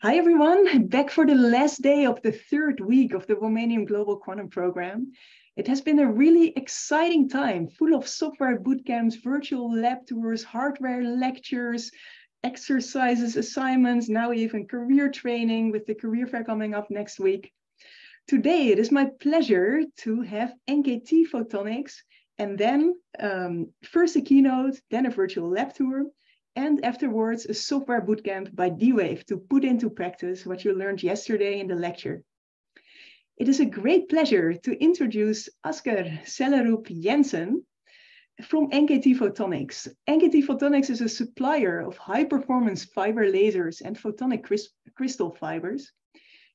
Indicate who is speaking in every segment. Speaker 1: Hi, everyone. Back for the last day of the third week of the Womanium Global Quantum Program. It has been a really exciting time, full of software bootcamps, virtual lab tours, hardware lectures, exercises, assignments, now even career training with the career fair coming up next week. Today, it is my pleasure to have NKT Photonics and then um, first a keynote, then a virtual lab tour, and afterwards a software bootcamp by D-Wave to put into practice what you learned yesterday in the lecture. It is a great pleasure to introduce Asger Sellerup Jensen from NKT Photonics. NKT Photonics is a supplier of high-performance fiber lasers and photonic crystal fibers.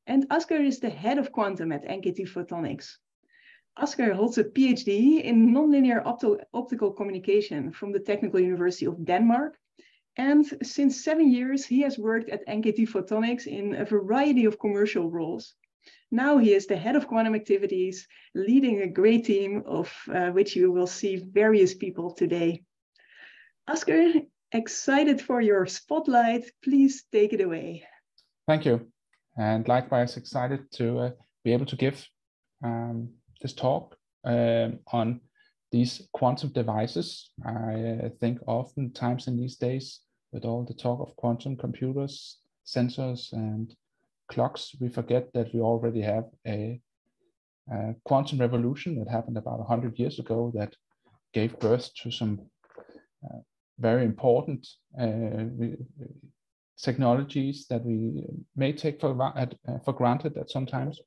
Speaker 1: And Asger is the head of quantum at NKT Photonics. Asger holds a PhD in nonlinear opto optical communication from the Technical University of Denmark and since seven years, he has worked at NKT Photonics in a variety of commercial roles. Now he is the head of quantum activities, leading a great team of uh, which you will see various people today. Oscar, excited for your spotlight. Please take it away.
Speaker 2: Thank you. And likewise, excited to uh, be able to give um, this talk um, on these quantum devices, I uh, think oftentimes in these days, with all the talk of quantum computers, sensors, and clocks, we forget that we already have a, a quantum revolution that happened about 100 years ago that gave birth to some uh, very important uh, technologies that we may take for, uh, for granted at sometimes.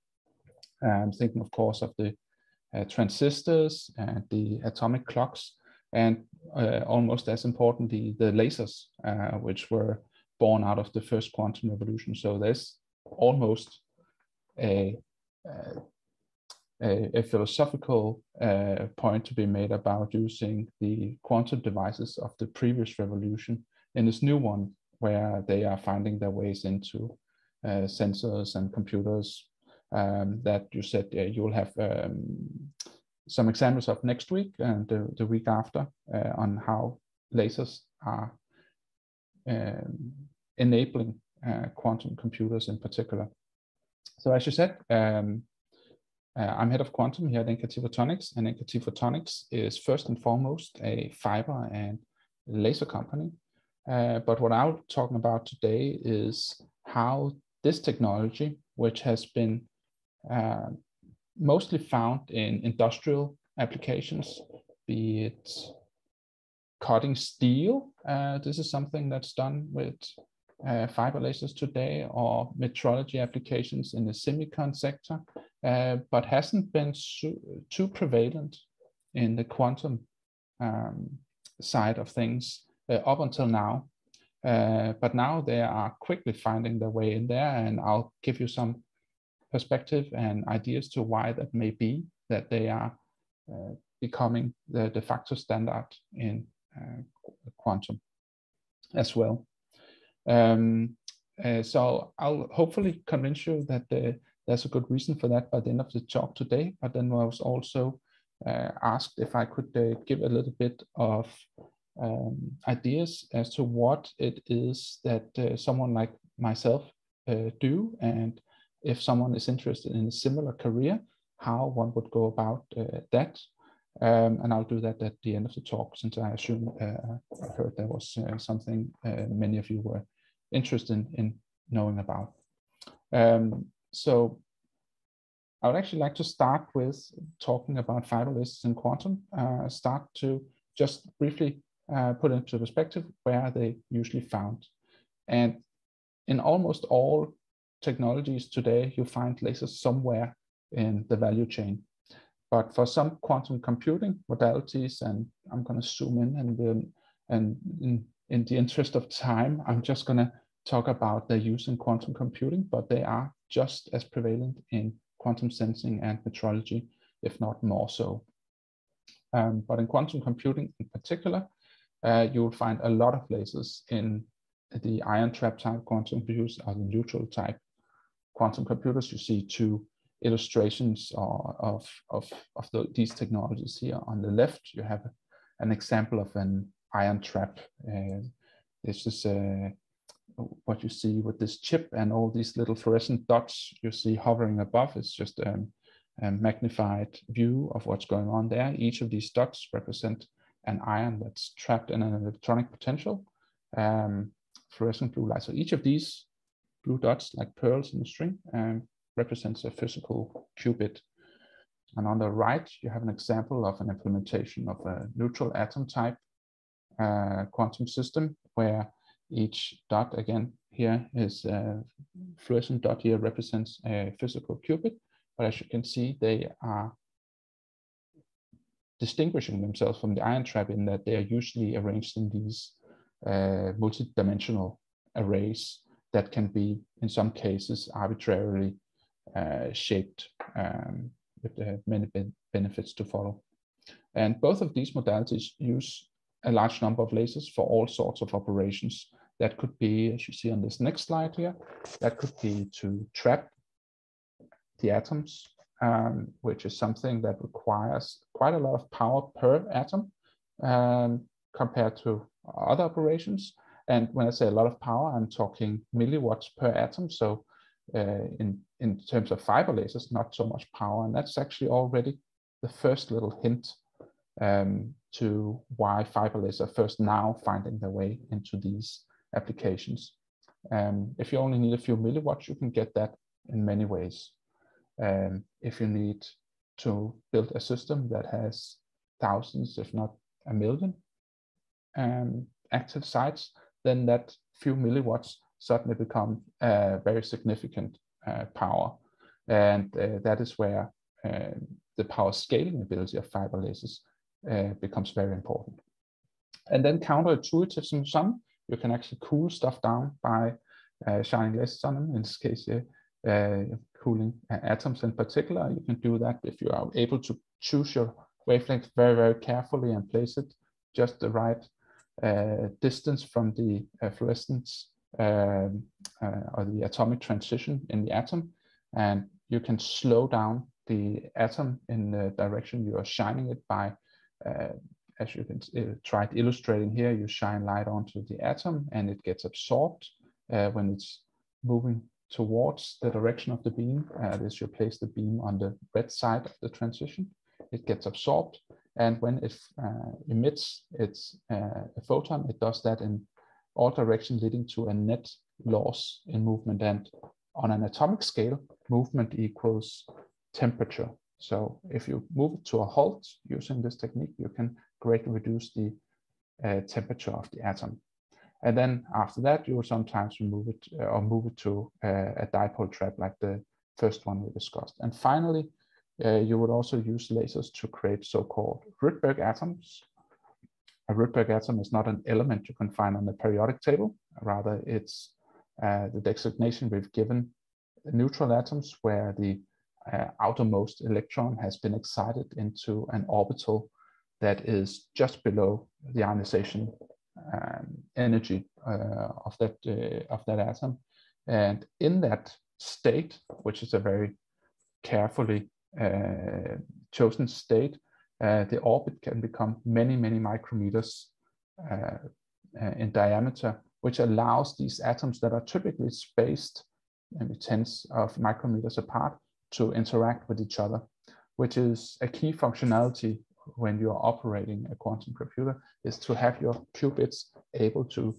Speaker 2: I'm thinking, of course, of the uh, transistors and the atomic clocks, and uh, almost as importantly, the lasers, uh, which were born out of the first quantum revolution. So there's almost a, a, a philosophical uh, point to be made about using the quantum devices of the previous revolution in this new one, where they are finding their ways into uh, sensors and computers um, that you said uh, you will have um, some examples of next week and the, the week after uh, on how lasers are um, enabling uh, quantum computers in particular. So as you said, um, uh, I'm head of quantum here at NKT Photonics, and NKT Photonics is first and foremost a fiber and laser company. Uh, but what I'm talking about today is how this technology, which has been uh, mostly found in industrial applications, be it cutting steel. Uh, this is something that's done with uh, fiber lasers today or metrology applications in the semicon sector, uh, but hasn't been too prevalent in the quantum um, side of things uh, up until now. Uh, but now they are quickly finding their way in there, and I'll give you some perspective and ideas to why that may be that they are uh, becoming the de facto standard in uh, quantum as well. Um, uh, so I'll hopefully convince you that uh, there's a good reason for that by the end of the talk today. But then I was also uh, asked if I could uh, give a little bit of um, ideas as to what it is that someone like myself do and if someone is interested in a similar career, how one would go about uh, that. Um, and I'll do that at the end of the talk, since I assume uh, I heard there was uh, something uh, many of you were interested in, in knowing about. Um, so I would actually like to start with talking about fiber and in quantum, uh, start to just briefly uh, put into perspective where they usually found. And in almost all technologies today, you find lasers somewhere in the value chain. But for some quantum computing modalities, and I'm going to zoom in and, um, and in, in the interest of time, I'm just going to talk about their use in quantum computing, but they are just as prevalent in quantum sensing and metrology, if not more so. Um, but in quantum computing in particular, uh, you will find a lot of lasers in the ion trap type quantum computers or the neutral type quantum computers, you see two illustrations of, of, of the, these technologies here. On the left, you have an example of an ion trap. Uh, this is uh, what you see with this chip and all these little fluorescent dots you see hovering above. It's just um, a magnified view of what's going on there. Each of these dots represent an ion that's trapped in an electronic potential. Um, fluorescent blue light. So each of these blue dots like pearls in a string represents a physical qubit. And on the right, you have an example of an implementation of a neutral atom type uh, quantum system where each dot again here is a fluorescent dot here represents a physical qubit. But as you can see, they are distinguishing themselves from the ion trap in that they are usually arranged in these uh, multi-dimensional arrays that can be, in some cases, arbitrarily uh, shaped um, with many ben benefits to follow. And both of these modalities use a large number of lasers for all sorts of operations. That could be, as you see on this next slide here, that could be to trap the atoms, um, which is something that requires quite a lot of power per atom um, compared to other operations. And when I say a lot of power, I'm talking milliwatts per atom. So uh, in, in terms of fiber lasers, not so much power. And that's actually already the first little hint um, to why fiber lasers are first now finding their way into these applications. Um, if you only need a few milliwatts, you can get that in many ways. Um, if you need to build a system that has thousands, if not a million um, active sites, then that few milliwatts suddenly become a very significant uh, power. And uh, that is where uh, the power scaling ability of fiber lasers uh, becomes very important. And then counterintuitive in some, you can actually cool stuff down by uh, shining lasers on them. In this case, uh, cooling atoms in particular, you can do that if you are able to choose your wavelength very, very carefully and place it just the right uh, distance from the fluorescence um, uh, or the atomic transition in the atom. And you can slow down the atom in the direction you are shining it by. Uh, as you can uh, try illustrating here, you shine light onto the atom and it gets absorbed when it's moving towards the direction of the beam. Uh, this you place the beam on the red side of the transition. It gets absorbed and when it uh, emits its uh, photon, it does that in all directions, leading to a net loss in movement. And on an atomic scale, movement equals temperature. So if you move to a halt using this technique, you can greatly reduce the uh, temperature of the atom. And then after that, you will sometimes remove it uh, or move it to uh, a dipole trap like the first one we discussed. And finally, uh, you would also use lasers to create so-called Rydberg atoms. A Rydberg atom is not an element you can find on the periodic table. Rather, it's uh, the designation we've given neutral atoms where the uh, outermost electron has been excited into an orbital that is just below the ionization um, energy uh, of that uh, of that atom. And in that state, which is a very carefully uh, chosen state, uh, the orbit can become many, many micrometers uh, in diameter, which allows these atoms that are typically spaced in tens of micrometers apart to interact with each other, which is a key functionality when you're operating a quantum computer is to have your qubits able to,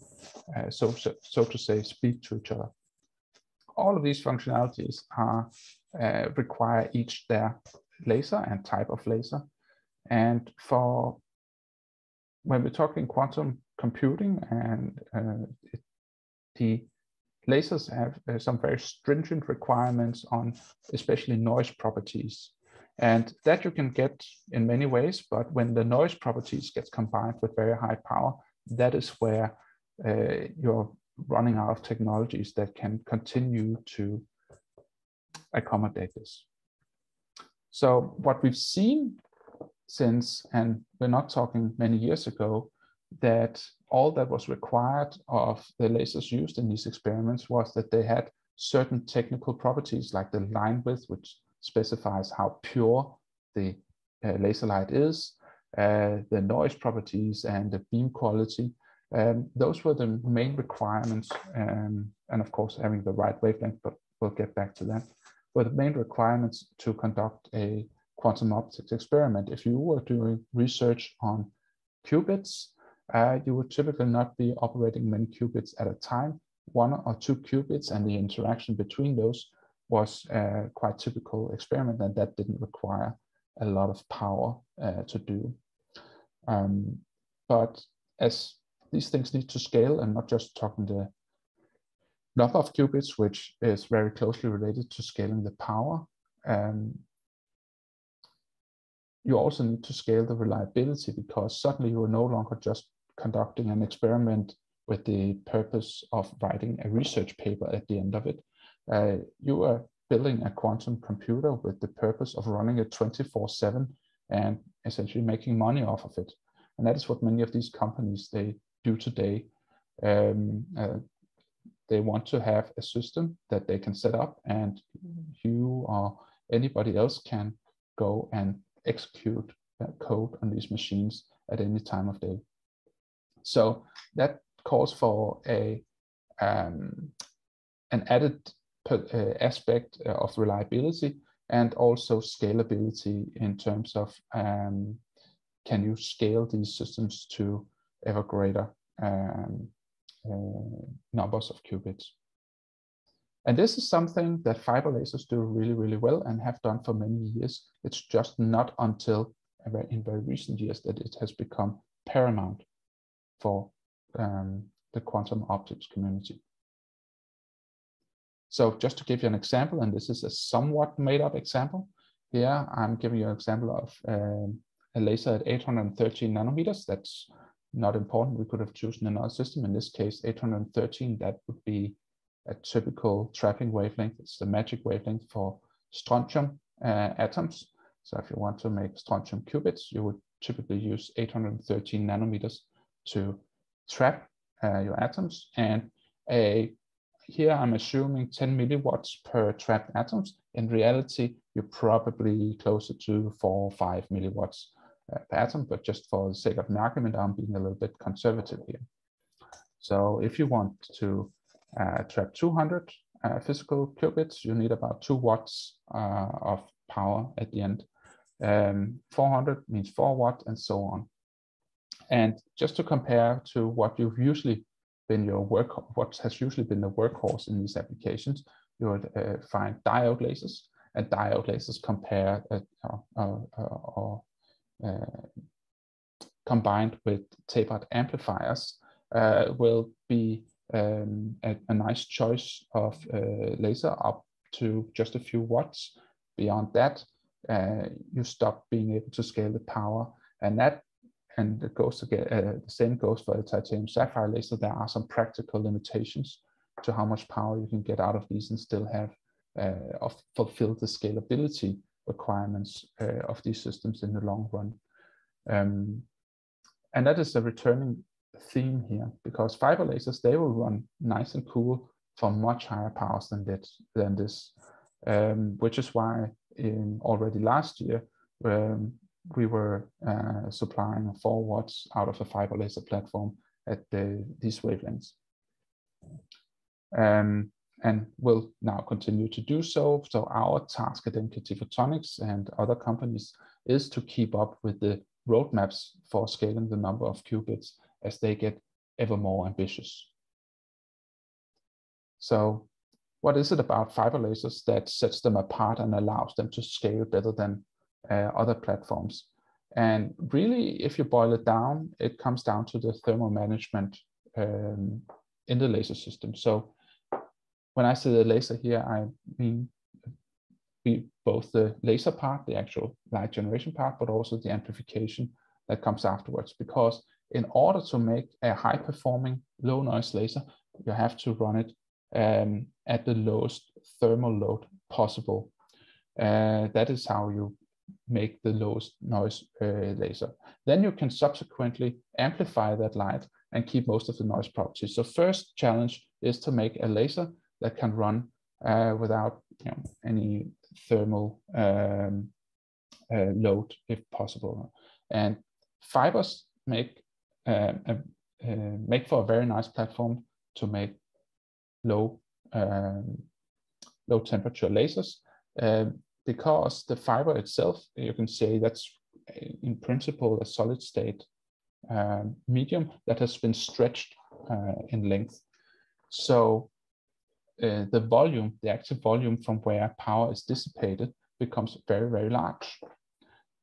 Speaker 2: uh, so, so, so to say, speak to each other all of these functionalities are uh, require each their laser and type of laser. And for when we're talking quantum computing and uh, it, the lasers have uh, some very stringent requirements on especially noise properties. And that you can get in many ways, but when the noise properties gets combined with very high power, that is where uh, your running out of technologies that can continue to accommodate this. So what we've seen since, and we're not talking many years ago, that all that was required of the lasers used in these experiments was that they had certain technical properties like the line width, which specifies how pure the uh, laser light is, uh, the noise properties and the beam quality, um, those were the main requirements, um, and of course having the right wavelength, but we'll get back to that, were the main requirements to conduct a quantum optics experiment. If you were doing research on qubits, uh, you would typically not be operating many qubits at a time, one or two qubits, and the interaction between those was a uh, quite typical experiment, and that didn't require a lot of power uh, to do. Um, but as these things need to scale and not just talking the number of qubits, which is very closely related to scaling the power. Um, you also need to scale the reliability because suddenly you are no longer just conducting an experiment with the purpose of writing a research paper at the end of it. Uh, you are building a quantum computer with the purpose of running it 24 7 and essentially making money off of it. And that is what many of these companies, they do today. Um, uh, they want to have a system that they can set up and you or anybody else can go and execute code on these machines at any time of day. So that calls for a um, an added per, uh, aspect uh, of reliability and also scalability in terms of um, can you scale these systems to ever greater um, uh, numbers of qubits. And this is something that fiber lasers do really, really well and have done for many years. It's just not until in very recent years that it has become paramount for um, the quantum optics community. So just to give you an example, and this is a somewhat made up example, here I'm giving you an example of um, a laser at 813 nanometers. That's not important. We could have chosen another system. In this case, 813, that would be a typical trapping wavelength. It's the magic wavelength for strontium uh, atoms. So if you want to make strontium qubits, you would typically use 813 nanometers to trap uh, your atoms. And a here I'm assuming 10 milliwatts per trapped atoms. In reality, you're probably closer to four or five milliwatts uh, pattern, but just for the sake of an argument, I'm being a little bit conservative here. So if you want to uh, trap 200 uh, physical qubits, you need about two watts uh, of power at the end. Um, 400 means four watts, and so on. And just to compare to what you've usually been your work, what has usually been the workhorse in these applications, you would uh, find diode lasers and diode lasers compare or uh, combined with tapered amplifiers uh, will be um, a, a, nice choice of uh, laser up to just a few watts. Beyond that, you stop being able to scale the power. And that and it goes uh, the same goes for the titanium sapphire laser. There are some practical limitations to how much power you can get out of these and still have uh, of, fulfill the scalability requirements uh, of these systems in the long run. Um, and that is the returning theme here, because fiber lasers, they will run nice and cool for much higher powers than, that, than this, um, which is why in already last year, um, we were uh, supplying 4 watts out of the fiber laser platform at the, these wavelengths. Um, and will now continue to do so. So our task at NKT Photonics and other companies is to keep up with the roadmaps for scaling the number of qubits as they get ever more ambitious. So what is it about fiber lasers that sets them apart and allows them to scale better than uh, other platforms? And really, if you boil it down, it comes down to the thermal management um, in the laser system. So when I say the laser here, I mean both the laser part, the actual light generation part, but also the amplification that comes afterwards. Because in order to make a high performing low noise laser, you have to run it um, at the lowest thermal load possible. Uh, that is how you make the lowest noise uh, laser. Then you can subsequently amplify that light and keep most of the noise properties. So first challenge is to make a laser that can run uh, without you know, any thermal um, uh, load if possible. And fibers make um, uh, make for a very nice platform to make low um, low temperature lasers um, because the fiber itself, you can say that's uh, in principle a solid state um, medium that has been stretched uh, in length. So uh, the volume, the active volume from where power is dissipated becomes very, very large.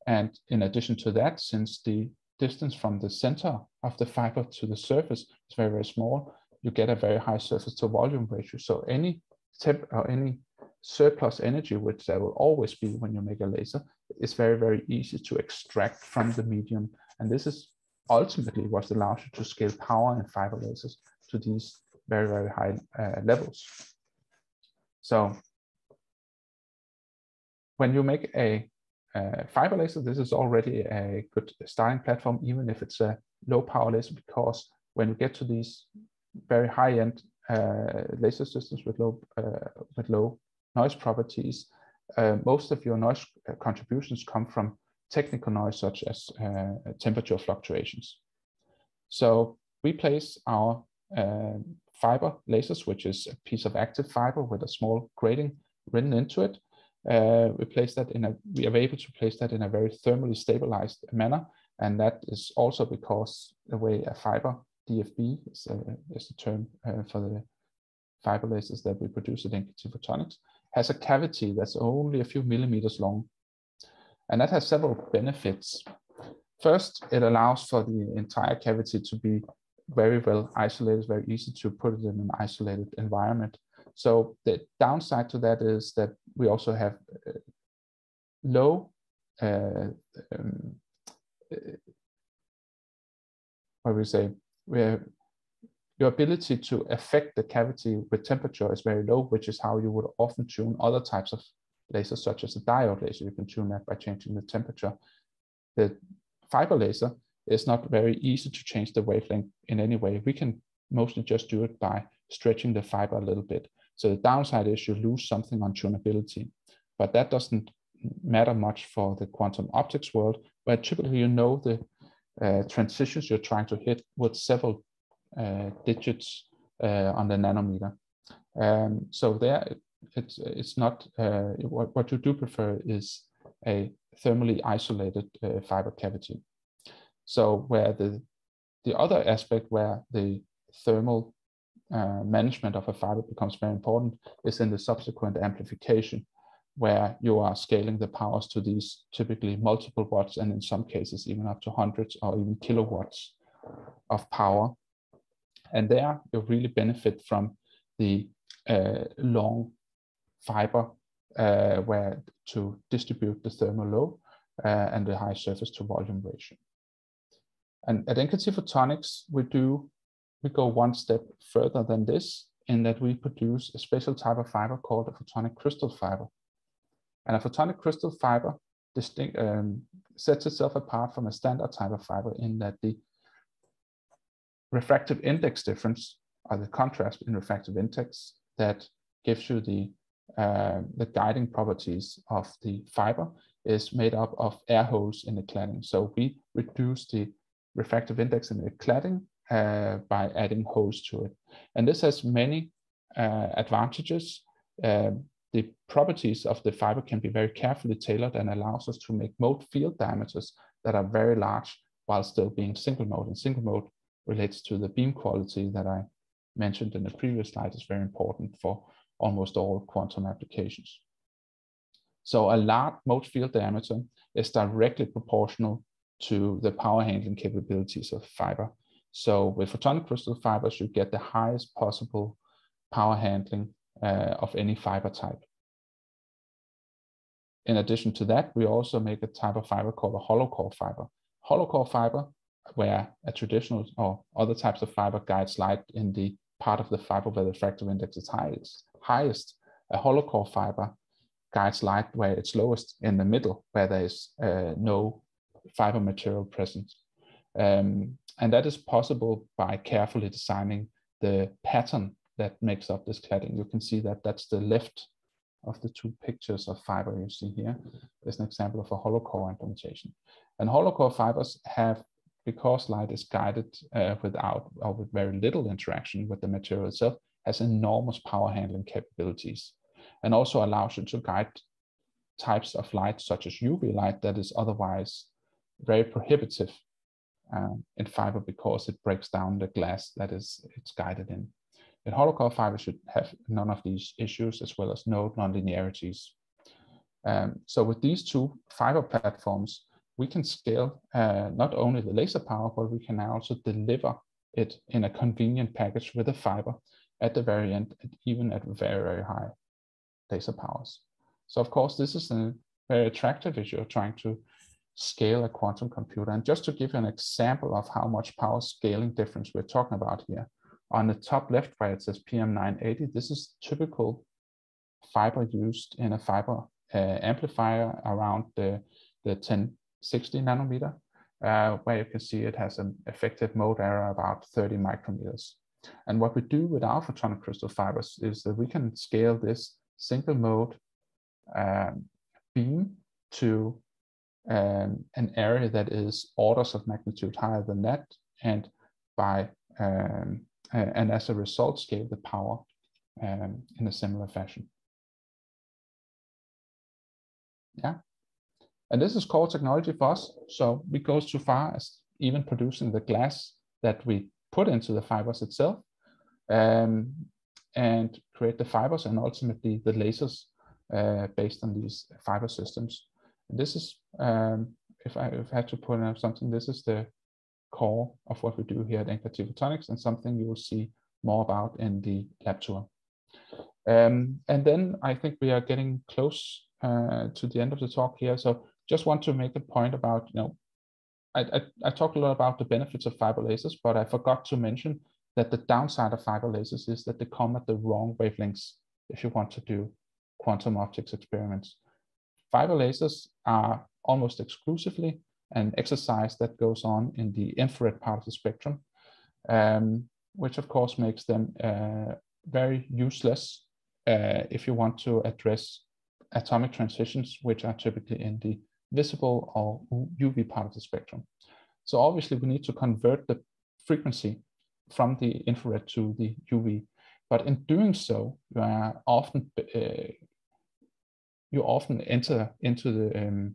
Speaker 2: And in addition to that, since the distance from the center of the fiber to the surface is very, very small, you get a very high surface to volume ratio. So any temp or any surplus energy, which there will always be when you make a laser, is very, very easy to extract from the medium. And this is ultimately what allows you to scale power and fiber lasers to these very, very high uh, levels. So when you make a, a fiber laser, this is already a good starting platform, even if it's a low power laser, because when you get to these very high end uh, laser systems with low, uh, with low noise properties, uh, most of your noise uh, contributions come from technical noise such as temperature fluctuations. So we place our fiber lasers, which is a piece of active fiber with a small grating written into it. Uh, we place that in a, we are able to place that in a very thermally stabilized manner. And that is also because the way a fiber DFB is, a, uh, is the term uh, for the fiber lasers that we produce at NKT Photonics, has a cavity that's only a few millimeters long. And that has several benefits. First, it allows for the entire cavity to be very well isolated, very easy to put it in an isolated environment. So the downside to that is that we also have uh, low uh, um, uh, what we say where your ability to affect the cavity with temperature is very low, which is how you would often tune other types of lasers, such as a diode laser. You can tune that by changing the temperature. The fiber laser it's not very easy to change the wavelength in any way. We can mostly just do it by stretching the fiber a little bit. So the downside is you lose something on tunability, but that doesn't matter much for the quantum optics world, where typically you know the uh, transitions you're trying to hit with several uh, digits uh, on the nanometer. Um, so there, it's it's not uh, what, what you do prefer is a thermally isolated uh, fiber cavity. So where the the other aspect where the thermal uh, management of a fiber becomes very important is in the subsequent amplification, where you are scaling the powers to these typically multiple watts and in some cases even up to hundreds or even kilowatts of power. And there you really benefit from the uh, long fiber uh, where to distribute the thermal load uh, and the high surface to volume ratio. And at NKT Photonics, we do, we go one step further than this in that we produce a special type of fiber called a photonic crystal fiber. And a photonic crystal fiber distinct, um, sets itself apart from a standard type of fiber in that the refractive index difference or the contrast in refractive index that gives you the, uh, the guiding properties of the fiber is made up of air holes in the cladding. So we reduce the refractive index in the cladding uh, by adding holes to it. And this has many uh, advantages. Uh, the properties of the fiber can be very carefully tailored and allows us to make mode field diameters that are very large while still being single mode. And single mode relates to the beam quality that I mentioned in the previous slide is very important for almost all quantum applications. So a large mode field diameter is directly proportional to the power handling capabilities of fiber. So with photonic crystal fibers, you get the highest possible power handling uh, of any fiber type. In addition to that, we also make a type of fiber called a hollow core fiber. Hollow core fiber, where a traditional or other types of fiber guides light in the part of the fiber where the refractive index is highest. highest. A hollow core fiber guides light where it's lowest in the middle, where there is uh, no fiber material presence. Um, and that is possible by carefully designing the pattern that makes up this cladding. You can see that that's the left of the two pictures of fiber you see here is an example of a hollow core implementation. And hollow core fibers have, because light is guided uh, without or with very little interaction with the material itself, has enormous power handling capabilities and also allows you to guide types of light such as UV light that is otherwise very prohibitive um, in fiber because it breaks down the glass that is it's guided in. hollow core fiber should have none of these issues as well as no nonlinearities. Um, so with these two fiber platforms, we can scale uh, not only the laser power, but we can also deliver it in a convenient package with a fiber at the very end, even at very, very high laser powers. So of course, this is a very attractive issue of trying to scale a quantum computer. And just to give you an example of how much power scaling difference we're talking about here, on the top left where it says PM980, this is typical fiber used in a fiber uh, amplifier around the, the 1060 nanometer, uh, where you can see it has an effective mode area about 30 micrometers. And what we do with our photonic crystal fibers is that we can scale this single mode um, beam to um, an area that is orders of magnitude higher than that, and by um, and as a result, scale the power um, in a similar fashion. Yeah, and this is core technology for us. So we go so far as even producing the glass that we put into the fibers itself, um, and create the fibers and ultimately the lasers uh, based on these fiber systems. This is, um, if, I, have had to point out something, this is the core of what we do here at NKT Photonics and something you will see more about in the lab tour. Um, and then I think we are getting close uh, to the end of the talk here. So just want to make a point about, you know, I, I, I talked a lot about the benefits of fiber lasers, but I forgot to mention that the downside of fiber lasers is that they come at the wrong wavelengths if you want to do quantum optics experiments fiber lasers are almost exclusively an exercise that goes on in the infrared part of the spectrum, um, which of course makes them uh, very useless uh, if you want to address atomic transitions, which are typically in the visible or UV part of the spectrum. So obviously we need to convert the frequency from the infrared to the UV. But in doing so, you are often uh, you often enter into the um,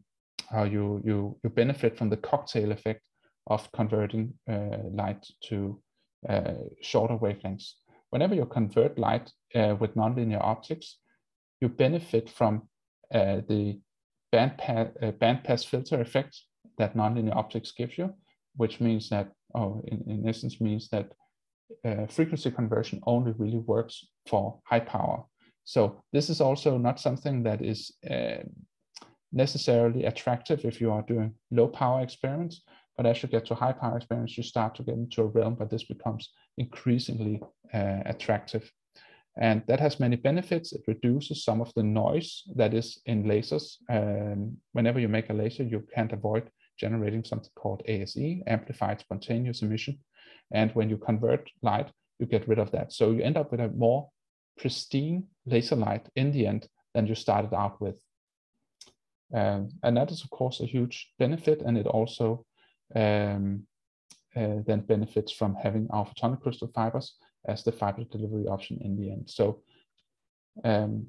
Speaker 2: how you you you benefit from the cocktail effect of converting uh, light to uh, shorter wavelengths. Whenever you convert light uh, with nonlinear optics, you benefit from uh, the band, uh, band pass filter effect that nonlinear optics gives you, which means that, oh, in, in essence means that uh, frequency conversion only really works for high power. So this is also not something that is uh, necessarily attractive if you are doing low power experiments, but as you get to high power experiments, you start to get into a realm where this becomes increasingly uh, attractive. And that has many benefits. It reduces some of the noise that is in lasers. Um, whenever you make a laser, you can't avoid generating something called ASE, amplified spontaneous emission. And when you convert light, you get rid of that. So you end up with a more pristine laser light in the end than you started out with. Um, and that is, of course, a huge benefit, and it also um, uh, then benefits from having our photonic crystal fibers as the fiber delivery option in the end. So um,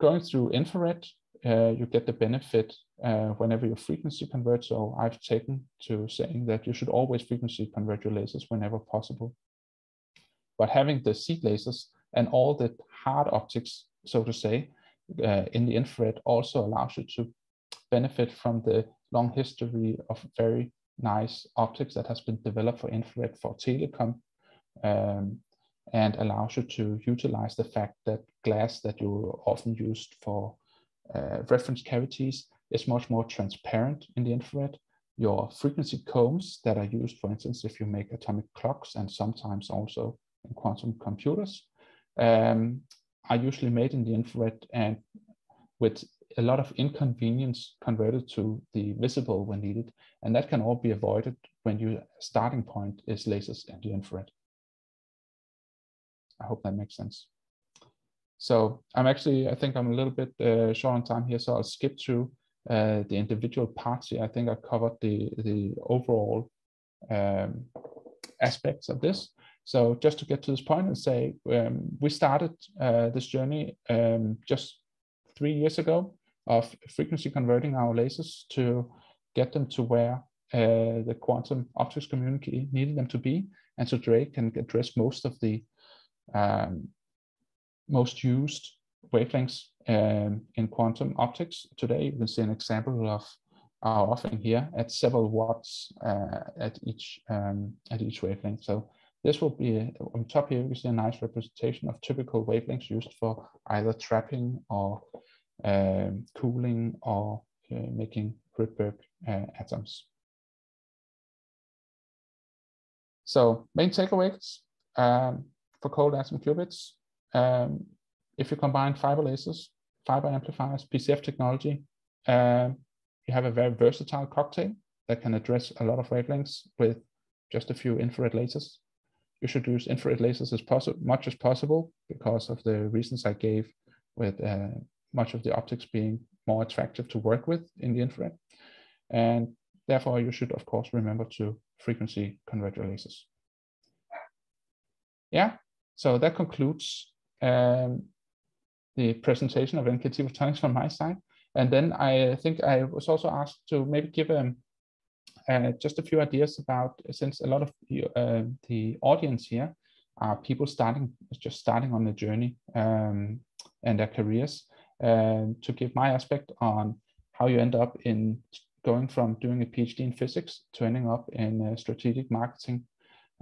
Speaker 2: going through infrared, uh, you get the benefit uh, whenever your frequency converts. So I've taken to saying that you should always frequency convert your lasers whenever possible. But having the seed lasers and all the hard optics, so to say, uh, in the infrared also allows you to benefit from the long history of very nice optics that has been developed for infrared for telecom um, and allows you to utilize the fact that glass that you often used for uh, reference cavities is much more transparent in the infrared. Your frequency combs that are used, for instance, if you make atomic clocks and sometimes also in quantum computers, um, are usually made in the infrared and with a lot of inconvenience converted to the visible when needed. And that can all be avoided when your starting point is lasers and the infrared. I hope that makes sense. So I'm actually, I think I'm a little bit uh, short on time here, so I'll skip through uh, the individual parts here. I think I covered the, the overall um, aspects of this. So just to get to this point and say, um, we started uh, this journey um, just three years ago of frequency converting our lasers to get them to where uh, the quantum optics community needed them to be, and so Drake can address most of the um, most used wavelengths um, in quantum optics today. You can see an example of our offering here at several watts uh, at each um, at each wavelength. So this will be, uh, on top here, you can see a nice representation of typical wavelengths used for either trapping or um, cooling or uh, making Rydberg uh, atoms. So main takeaways um, for cold atom qubits, um, if you combine fiber lasers, fiber amplifiers, PCF technology, um, you have a very versatile cocktail that can address a lot of wavelengths with just a few infrared lasers you should use infrared lasers as much as possible because of the reasons I gave with uh, much of the optics being more attractive to work with in the infrared. And therefore, you should, of course, remember to frequency convert your lasers. Yeah, so that concludes um, the presentation of NKT photonics from my side. And then I think I was also asked to maybe give a um, uh, just a few ideas about since a lot of you, uh, um, the audience here are people starting just starting on the journey um, and their careers. Um, to give my aspect on how you end up in going from doing a PhD in physics to ending up in uh, strategic marketing.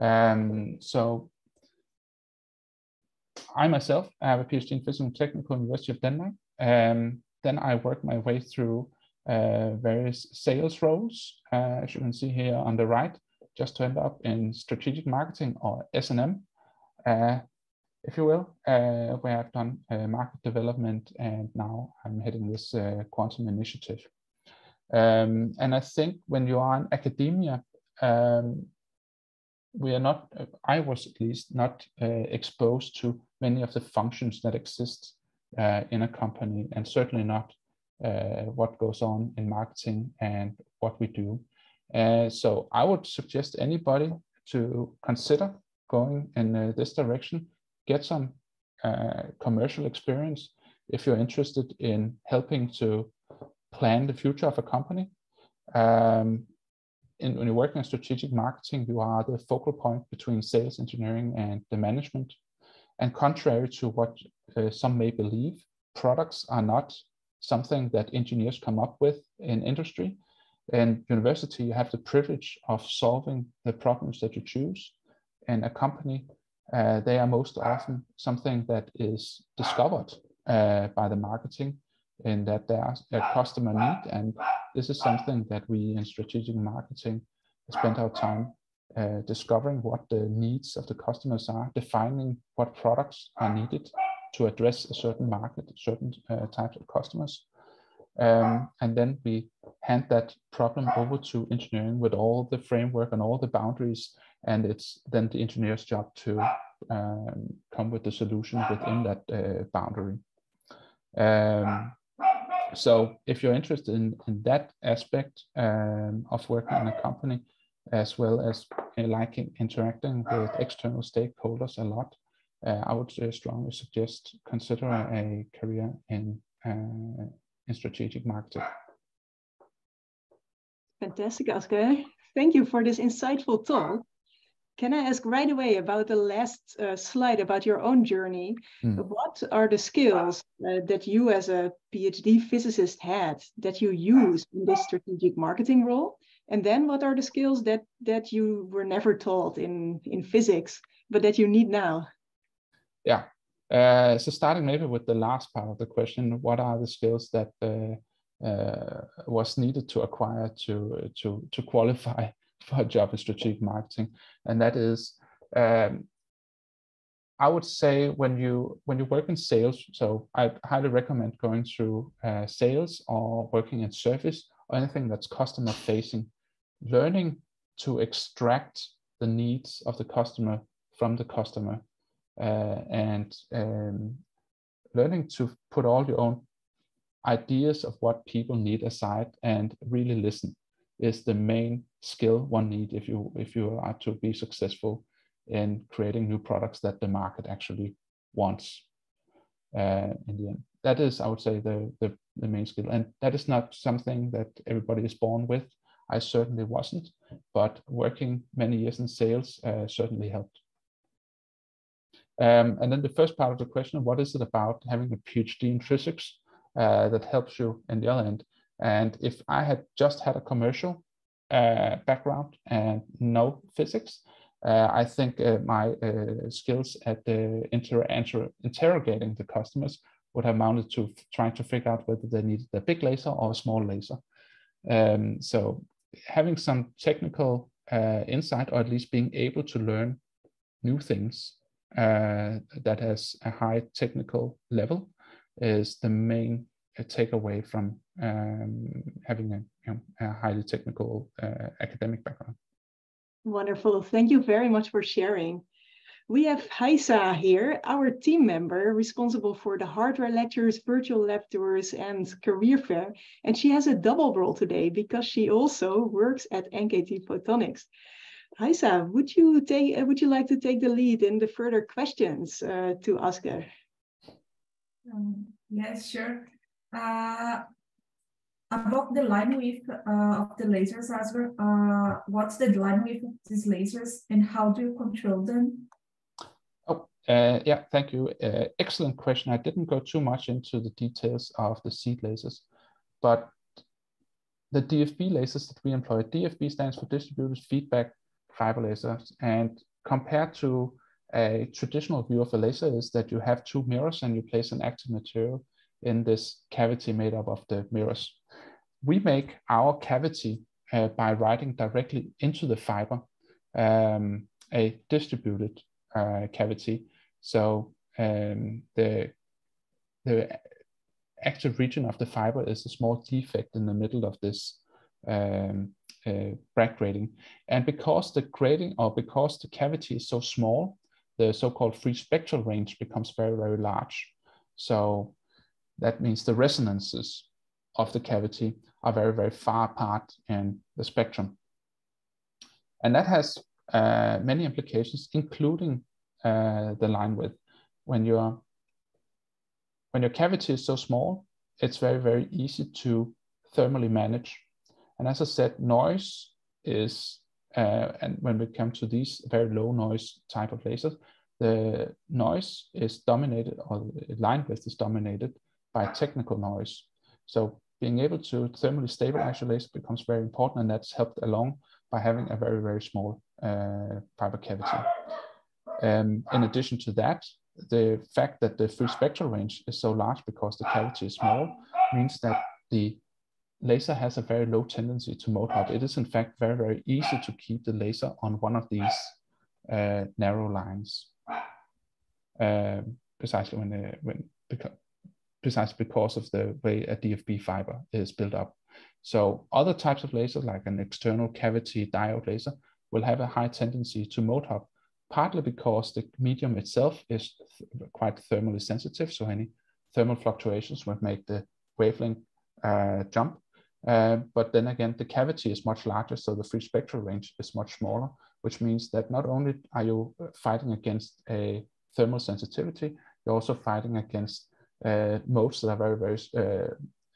Speaker 2: Um, so I myself I have a PhD in physics from Technical University of Denmark. Um, then I worked my way through uh, various sales roles, uh, as you can see here on the right, just to end up in strategic marketing or S&M, uh, if you will, where I've done market development and now I'm heading this quantum initiative. Um, and I think when you are in academia, um, we are not, I was at least not uh, exposed to many of the functions that exist uh, in a company and certainly not uh, what goes on in marketing and what we do. Uh, so I would suggest anybody to consider going in uh, this direction, get some uh, commercial experience if you're interested in helping to plan the future of a company. Um, in, when you're working in strategic marketing, you are the focal point between sales engineering and the management. And contrary to what uh, some may believe, products are not something that engineers come up with in industry. And university, you have the privilege of solving the problems that you choose. And a company, uh, they are most often something that is discovered uh, by the marketing and that their, are customer need. And this is something that we in strategic marketing spend our time uh, discovering what the needs of the customers are, defining what products are needed, to address a certain market, certain uh, types of customers. Um, and then we hand that problem over to engineering with all the framework and all the boundaries. And it's then the engineer's job to um, come with the solution within that uh, boundary. Um, so if you're interested in, in that aspect um, of working in a company, as well as uh, liking interacting with external stakeholders a lot, uh, I would uh, strongly suggest consider a career in, uh, in strategic marketing.
Speaker 1: Fantastic, Oscar. Thank you for this insightful talk. Can I ask right away about the last uh, slide about your own journey? Mm. What are the skills uh, that you, as a PhD physicist, had that you use in this strategic marketing role? And then, what are the skills that that you were never taught in in physics, but that you need now?
Speaker 2: yeah. Uh, øh, so starting maybe with the last part of the question, what are the skills that uh, was needed to acquire to to to qualify for a job in strategic marketing, and that is, um, I would say when you when you work in sales, so I highly recommend going through uh, sales or working in service or anything that's customer facing, learning to extract the needs of the customer from the customer uh, and um, learning to put all your own ideas of what people need aside and really listen is the main skill one need if you if you are to be successful in creating new products that the market actually wants uh, in the end that is i would say the, the the main skill and that is not something that everybody is born with i certainly wasn't but working many years in sales uh, certainly helped um, and then the first part of the question, what is it about having a PhD in physics uh, that helps you in the other end? And if I had just had a commercial uh, background and no physics, uh, I think uh, my uh, skills at the inter inter interrogating the customers would have amounted to trying to figure out whether they needed a big laser or a small laser. Um, so having some technical uh, insight, or at least being able to learn new things uh, that has a high technical level is the main takeaway from um, having a, you know, a, highly technical uh, academic background.
Speaker 1: Wonderful. Thank you very much for sharing. We have Rayssa here, our team member responsible for the hardware lectures, virtual lab tours, and career fair. And she has a double role today because she also works at NKT Photonics. Rayssa, would you take, uh, would you like to take the lead in the further questions uh, to Asger?
Speaker 3: Um, yes, sure. Uh, about the line width uh, of the lasers, Asger, uh, what's the line width of these lasers and how do you control them?
Speaker 2: Oh, uh, yeah, thank you. excellent question. I didn't go too much into the details of the seed lasers, but the DFB lasers that we employ, DFB stands for distributed feedback fiber lasers. And compared to a traditional view of a laser is that you have two mirrors and you place an active material in this cavity made up of the mirrors. We make our cavity uh, by writing directly into the fiber um, a distributed uh, cavity. So um, the, the active region of the fiber is a small defect in the middle of this um, uh, Bragg grating. And because the grating or because the cavity is so small, the so-called free spectral range becomes very, very large. So that means the resonances of the cavity are very, very far apart in the spectrum. And that has uh, many implications, including uh, the line width. When, you when your cavity is so small, it's very, very easy to thermally manage and as I said, noise is, uh, and when we come to these very low noise type of lasers, the noise is dominated or line width is dominated by technical noise. So being able to thermally stabilize your laser becomes very important and that's helped along by having a very, very small uh, fiber cavity. Um, in addition to that, the fact that the free spectral range is so large because the cavity is small means that the laser has a very low tendency to mode hop. It is in fact very, very easy to keep the laser on one of these uh, narrow lines. Um, precisely when, uh, when because, precisely because of the way a DFB fiber is built up. So other types of lasers, like an external cavity diode laser, will have a high tendency to mode hop, partly because the medium itself is th quite thermally sensitive. So any thermal fluctuations will make the wavelength uh, jump. Uh, but then again, the cavity is much larger, so the free spectral range is much smaller, which means that not only are you uh, fighting against a thermal sensitivity, you're also fighting against uh, modes that are very, very uh,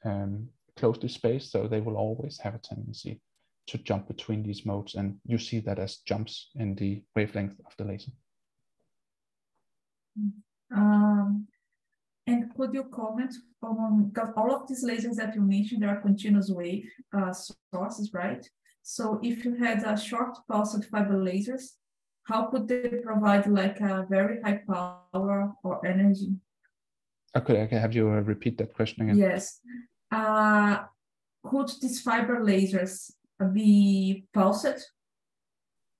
Speaker 2: um, closely spaced, so they will always have a tendency to jump between these modes, and you see that as jumps in the wavelength of the laser.
Speaker 3: Mm-hmm. Um, and could you comment on because all of these lasers that you mentioned, they are continuous wave uh, sources, right? So if you had a short pulsed fiber lasers, how could they provide like a very high power or energy?
Speaker 2: Okay, I can have you uh, repeat that
Speaker 3: question again. Yes. Uh, could these fiber lasers be pulsed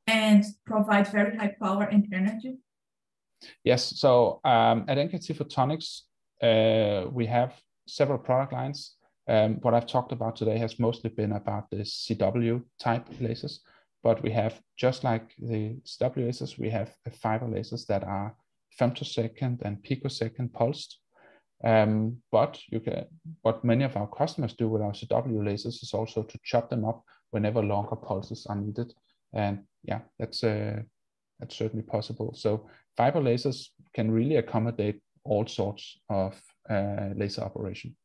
Speaker 3: and provide very high power and energy?
Speaker 2: Yes. So um, at NKT Photonics, uh, we have several product lines. Um, what I've talked about today has mostly been about the CW type lasers, but we have, just like the CW lasers, we have fiber lasers that are femtosecond and picosecond pulsed. Um, but you can, what many of our customers do with our CW lasers is also to chop them up whenever longer pulses are needed. And yeah, that's, uh, that's certainly possible. So fiber lasers can really accommodate all sorts of uh, laser operation.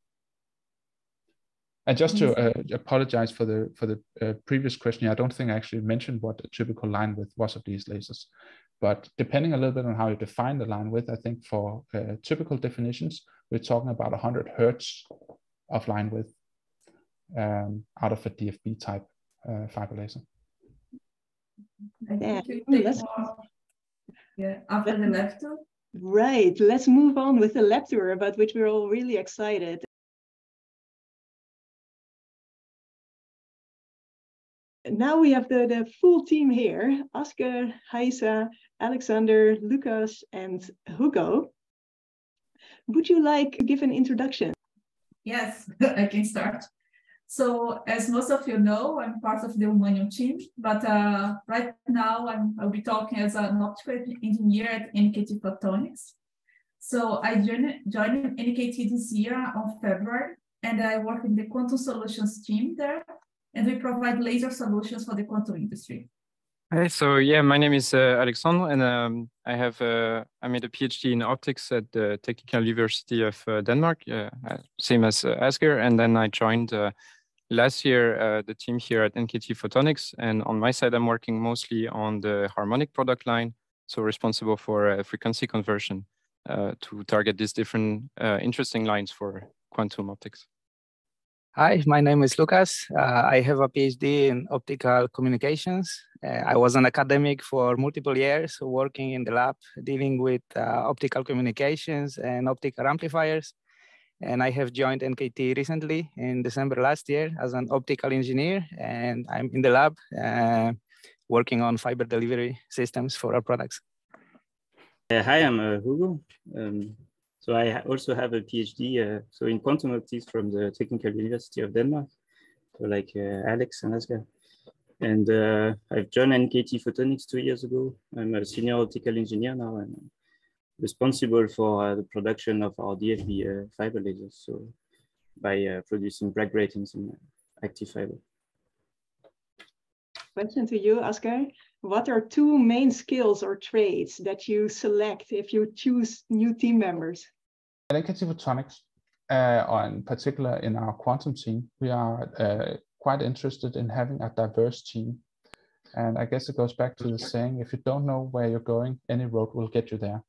Speaker 2: And just to mm. uh, apologize for the for the uh, previous question, I don't think I actually mentioned what a typical line width was of these lasers. But depending a little bit on how you define the line width, I think for uh, typical definitions, we're talking about 100 hertz of line width um, out of a DFB type uh, fiber laser.
Speaker 3: Yeah. yeah, after the left, Right. Let's move on with the lab tour, about which we're all really excited.
Speaker 1: Now we have the, the full team here, Asger, Rayssa, Alexander, Lucas, and Hugo. Would you like to give an introduction?
Speaker 3: Yes, I can start. So as most of you know, I'm part of the Womanium team, but uh, right now i will be talking as an optical engineer at NKT Photonics. So I joined, joined NKT this year on February, and I work in the quantum solutions team there, and we provide laser solutions for the quantum industry.
Speaker 4: Hi, so yeah, my name is uh, Alexandre, and um, I have uh, I made a PhD in optics at the Technical University of uh, Denmark, uh, same as uh, Asger, and then I joined uh, last year, uh, the team here at NKT Photonics, and on my side, I'm working mostly on the harmonic product line, so responsible for uh, frequency conversion uh, to target these different uh, interesting lines for quantum optics.
Speaker 5: Hi, my name is Lucas. Uh, I have a PhD in optical communications. Uh, I was an academic for multiple years working in the lab dealing with optical communications and optical amplifiers and I have joined NKT recently in December last year as an optical engineer, and I'm in the lab uh, working on fiber delivery systems for our products.
Speaker 6: Uh, hi, I'm uh, Hugo. Um, so I also have a PhD, uh, so in quantum optics from the Technical University of Denmark, so like uh, Alex and Asger. Uh, and I've joined NKT Photonics two years ago. I'm a senior optical engineer now, and responsible for uh, the production of our DFB uh, fiber lasers. So by uh, producing Bragg gratings in active fiber.
Speaker 1: Question to you, Asger. What are two main skills or traits that you select if you choose new team members?
Speaker 2: Electric photonics, uh, or in particular in our quantum team, we are uh, quite interested in having a diverse team. And I guess it goes back to the saying, if you don't know where you're going, any road will get you there.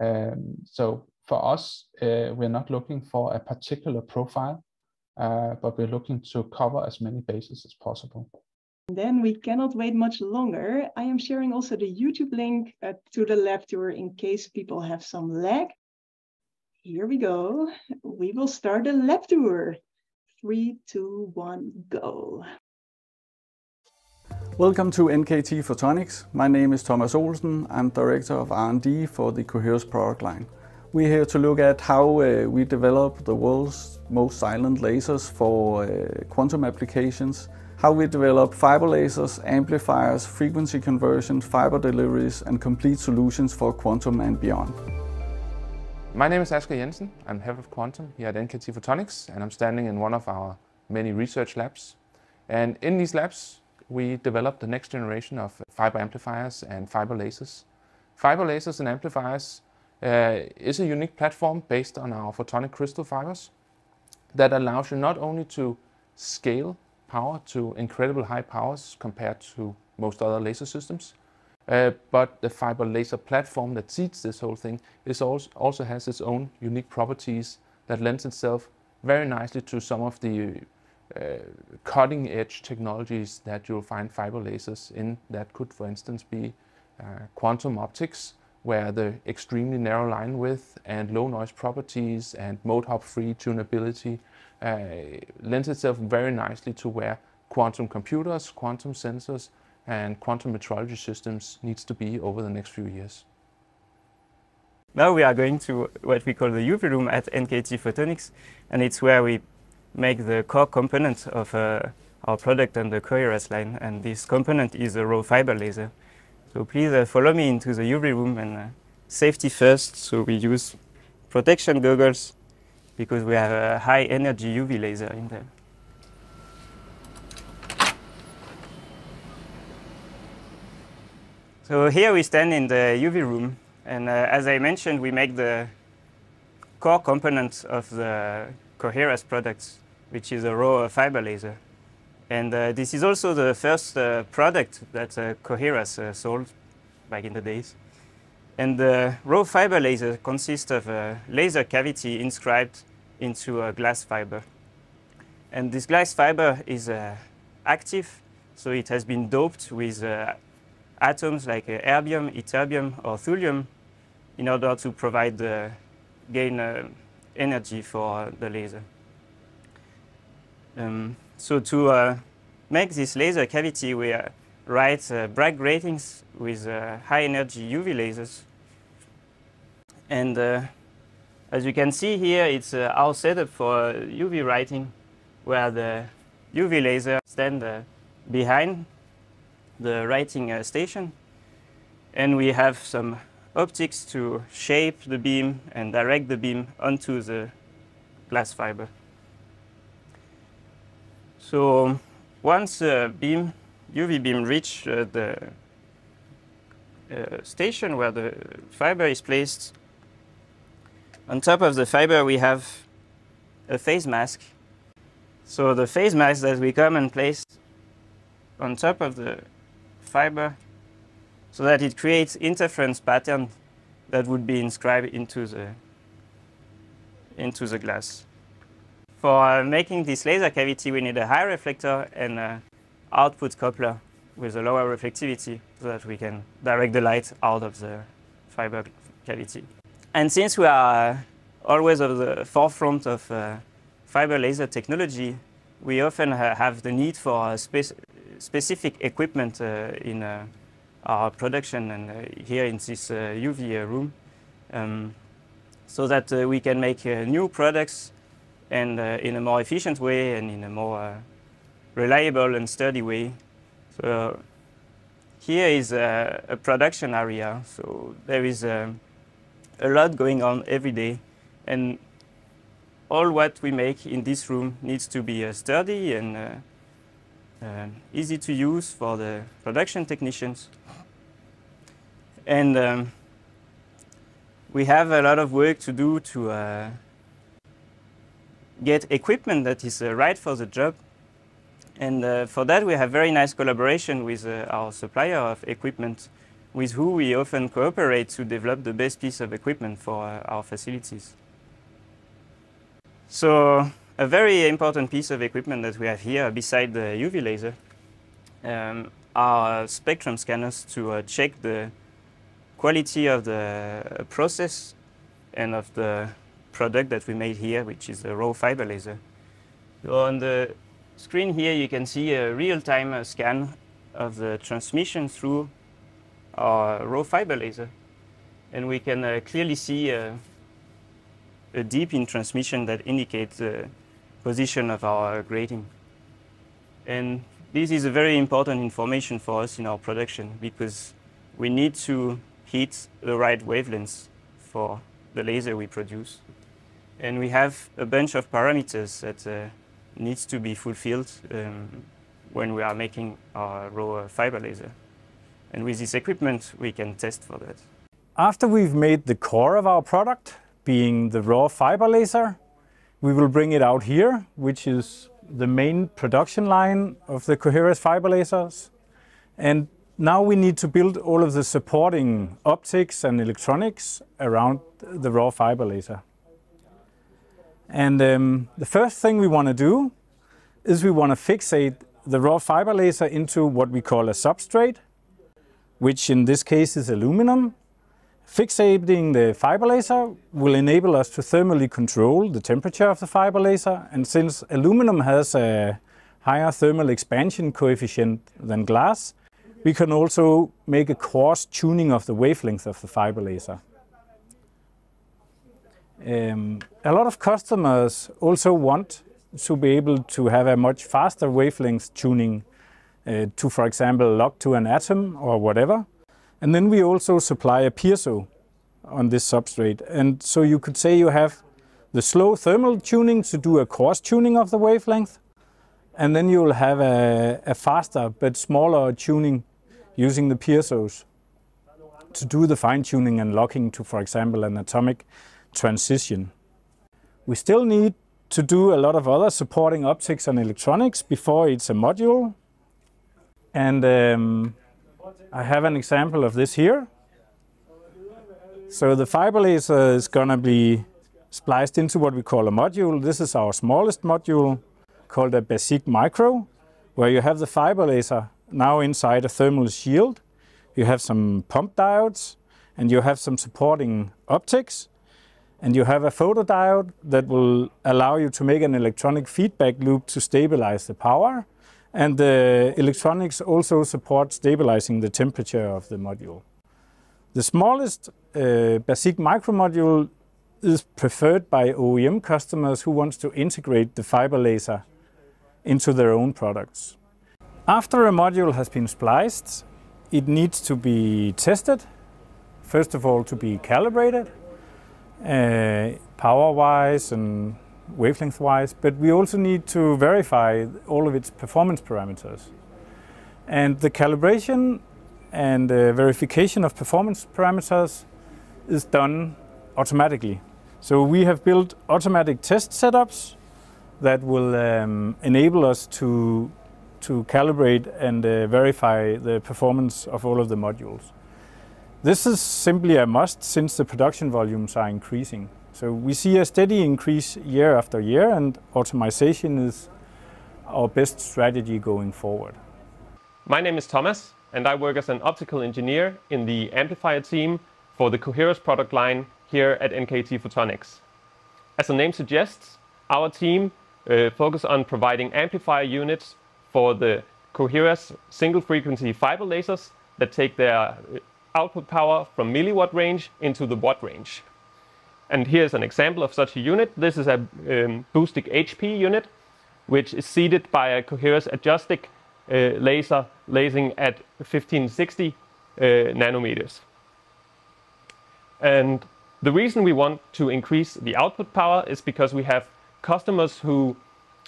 Speaker 2: Um, so for us, uh, we're not looking for a particular profile, uh, but we're looking to cover as many bases as possible.
Speaker 1: Then we cannot wait much longer. I am sharing also the YouTube link uh, to the lab tour in case people have some lag. Here we go. We will start the lab tour. Three, two, one, go.
Speaker 7: Welcome to NKT Photonics. My name is Thomas Olsen. I'm Director of R&D for the Koheras product line. We're here to look at how uh, we develop the
Speaker 2: world's most silent lasers for uh, quantum applications, how we develop fiber lasers, amplifiers, frequency conversion, fiber deliveries, and complete solutions for quantum and beyond.
Speaker 8: My name is Asger Jensen. I'm head of quantum here at NKT Photonics, and I'm standing in one of our many research labs. And in these labs, we developed the next generation of fiber amplifiers and fiber lasers. Fiber lasers and amplifiers uh, is a unique platform based on our photonic crystal fibers that allows you not only to scale power to incredible high powers compared to most other laser systems, uh, but the fiber laser platform that seeds this whole thing is also, also has its own unique properties that lends itself very nicely to some of the uh, cutting edge technologies that you'll find fiber lasers in. That could, for instance, be uh, quantum optics, where the extremely narrow line width and low noise properties and mode hop free tunability uh, lends itself very nicely to where quantum computers, quantum sensors, and quantum metrology systems needs to be over the next few years. Now we are going to what we call the UV room at NKT Photonics,
Speaker 6: and it's where we make the core component of uh, our product on the Koheras line, and this component is a raw fiber laser. So please uh, follow me into the UV room and uh, safety first. So we use protection goggles because we have a high energy UV laser in there. So here we stand in the UV room, and uh, as I mentioned, we make the core components of the Koheras products which is a raw fiber laser. And uh, this is also the first uh, product that uh, Koheras uh, sold back in the days. And the raw fiber laser consists of a laser cavity inscribed into a glass fiber. And this glass fiber is uh, active, so it has been doped with uh, atoms like uh, erbium, ytterbium, or thulium in order to provide the gain energy for the laser. Um, so to uh, make this laser cavity, we uh, write uh, Bragg gratings with uh, high-energy UV lasers. And uh, as you can see here, it's our uh, setup for UV writing, where the UV laser stand behind the writing station. And we have some optics to shape the beam and direct the beam onto the glass fiber. So once uh, beam, UV beam reach uh, the uh, station where the fiber is placed, on top of the fiber we have a phase mask. So the phase mask that we come and place on top of the fiber so that it creates interference pattern that would be inscribed into the, into the glass. For making this laser cavity, we need a high reflector and an output coupler with a lower reflectivity so that we can direct the light out of the fiber cavity. And since we are always at the forefront of uh, fiber laser technology, we often ha have the need for specific equipment uh, in uh, our production and uh, here in this UV uh, uh, room um, so that we can make new products and uh, in a more efficient way and in a more uh, reliable and sturdy way. So here is a, a production area, so there is a, um, a lot going on every day, and all what we make in this room needs to be uh, sturdy and uh, uh, easy to use for the production technicians. And um, we have a lot of work to do to uh, get equipment that is uh, right for the job. And uh, for that, we have very nice collaboration with uh, our supplier of equipment, with who we often cooperate to develop the best piece of equipment for our facilities. So a very important piece of equipment that we have here, beside the UV laser, um, are spectrum scanners to uh, check the quality of the process and of the product that we made here, which is a raw fiber laser. On the screen here, you can see a real-time uh, scan of the transmission through our raw fiber laser. And we can uh, clearly see uh, a dip in transmission that indicates the position of our grating. And this is a very important information for us in our production because we need to hit the right wavelengths for the laser we produce and we have a bunch of parameters that uh, needs to be fulfilled um, when we are making our raw fiber laser. And with this equipment, we can test for that.
Speaker 7: After we've made the core of our product, being the raw fiber laser, we will bring it out here, which is the main production line of the Koheras fiber lasers. And now we need to build all of the supporting optics and electronics around the raw fiber laser. And um, the first thing we want to do is we want to fixate the raw fiber laser into what we call a substrate, which in this case is aluminum. Fixating the fiber laser will enable us to thermally control the temperature of the fiber laser. And since aluminum has a higher thermal expansion coefficient than glass, we can also make a coarse tuning of the wavelength of the fiber laser. Um, a lot of customers also want to be able to have a much faster wavelength tuning uh, to, for example, lock to an atom or whatever. And then we also supply a piezo on this substrate. And so you could say you have the slow thermal tuning to do a coarse tuning of the wavelength, and then you'll have a, a faster but smaller tuning using the piezos to do the fine tuning and locking to, for example, an atomic transition. We still need to do a lot of other supporting optics and electronics before it's a module. And um, I have an example of this here. So the fiber laser is going to be spliced into what we call a module. This is our smallest module called a BASIK MIKRO, where you have the fiber laser now inside a thermal shield. You have some pump diodes and you have some supporting optics and you have a photodiode that will allow you to make an electronic feedback loop to stabilize the power. And the electronics also support stabilizing the temperature of the module. The smallest uh, BASIK micromodule is preferred by OEM customers who want to integrate the fiber laser into their own products. After a module has been spliced, it needs to be tested, first of all to be calibrated, uh, power-wise and wavelength-wise, but we also need to verify all of its performance parameters. And the calibration and uh, verification of performance parameters is done automatically. So we have built automatic test setups that will um, enable us to, to calibrate and uh, verify the performance of all of the modules. This is simply a must since the production volumes are increasing. So we see a steady increase year after year and automation is our best strategy going forward.
Speaker 9: My name is Thomas and I work as an optical engineer in the amplifier team for the Koheras product line here at NKT Photonics. As the name suggests, our team uh, focuses on providing amplifier units for the Koheras single frequency fiber lasers that take their output power from milliwatt range into the watt range. And here's an example of such a unit. This is a um, BOOSTIK HP unit, which is seeded by a Koheras ADJUSTIK uh, laser lasing at 1560 uh, nanometers. And the reason we want to increase the output power is because we have customers who,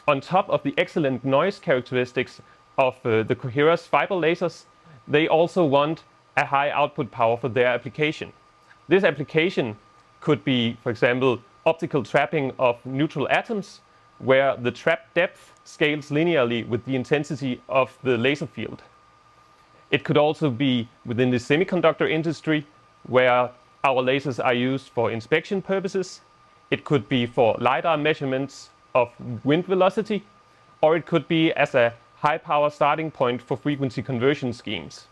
Speaker 9: on top of the excellent noise characteristics of uh, the Koheras fiber lasers, they also want a high output power for their application. This application could be, for example, optical trapping of neutral atoms, where the trap depth scales linearly with the intensity of the laser field. It could also be within the semiconductor industry, where our lasers are used for inspection purposes. It could be for LiDAR measurements of wind velocity, or it could be as a high power starting point for frequency conversion schemes.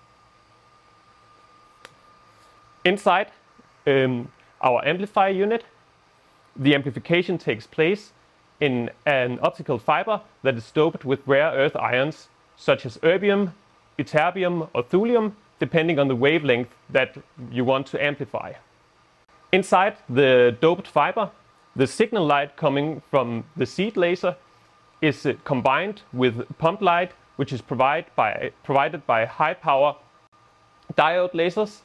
Speaker 9: Inside um, our amplifier unit, the amplification takes place in an optical fiber that is doped with rare earth ions such as erbium, ytterbium or thulium, depending on the wavelength that you want to amplify. Inside the doped fiber, the signal light coming from the seed laser is uh, combined with pump light, which is provide by, provided by high power diode lasers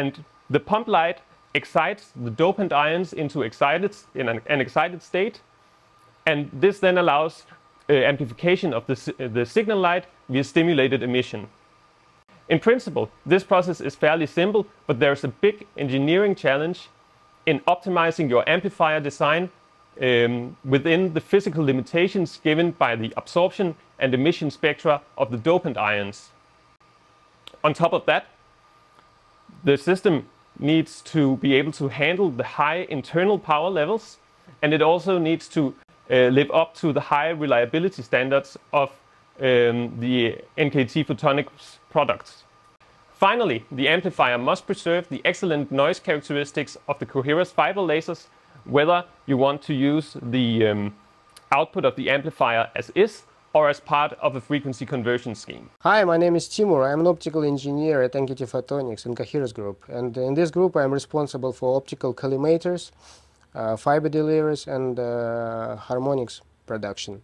Speaker 9: and the pump light excites the dopant ions into excited, in an, an excited state. And this then allows uh, amplification of the, uh, the signal light via stimulated emission. In principle, this process is fairly simple, but there's a big engineering challenge in optimizing your amplifier design um, within the physical limitations given by the absorption and emission spectra of the dopant ions. On top of that, the system needs to be able to handle the high internal power levels, and it also needs to uh, live up to the high reliability standards of um, the NKT Photonics products. Finally, the amplifier must preserve the excellent noise characteristics of the Koheras fiber lasers, whether you want to use the um, output of the amplifier as is or as part of a frequency conversion scheme. Hi, my
Speaker 10: name is Timur. I'm an optical engineer at NKT Photonics in Koheras Group. And in this group, I'm responsible for optical collimators, uh, fiber deliveries, and uh, harmonics production.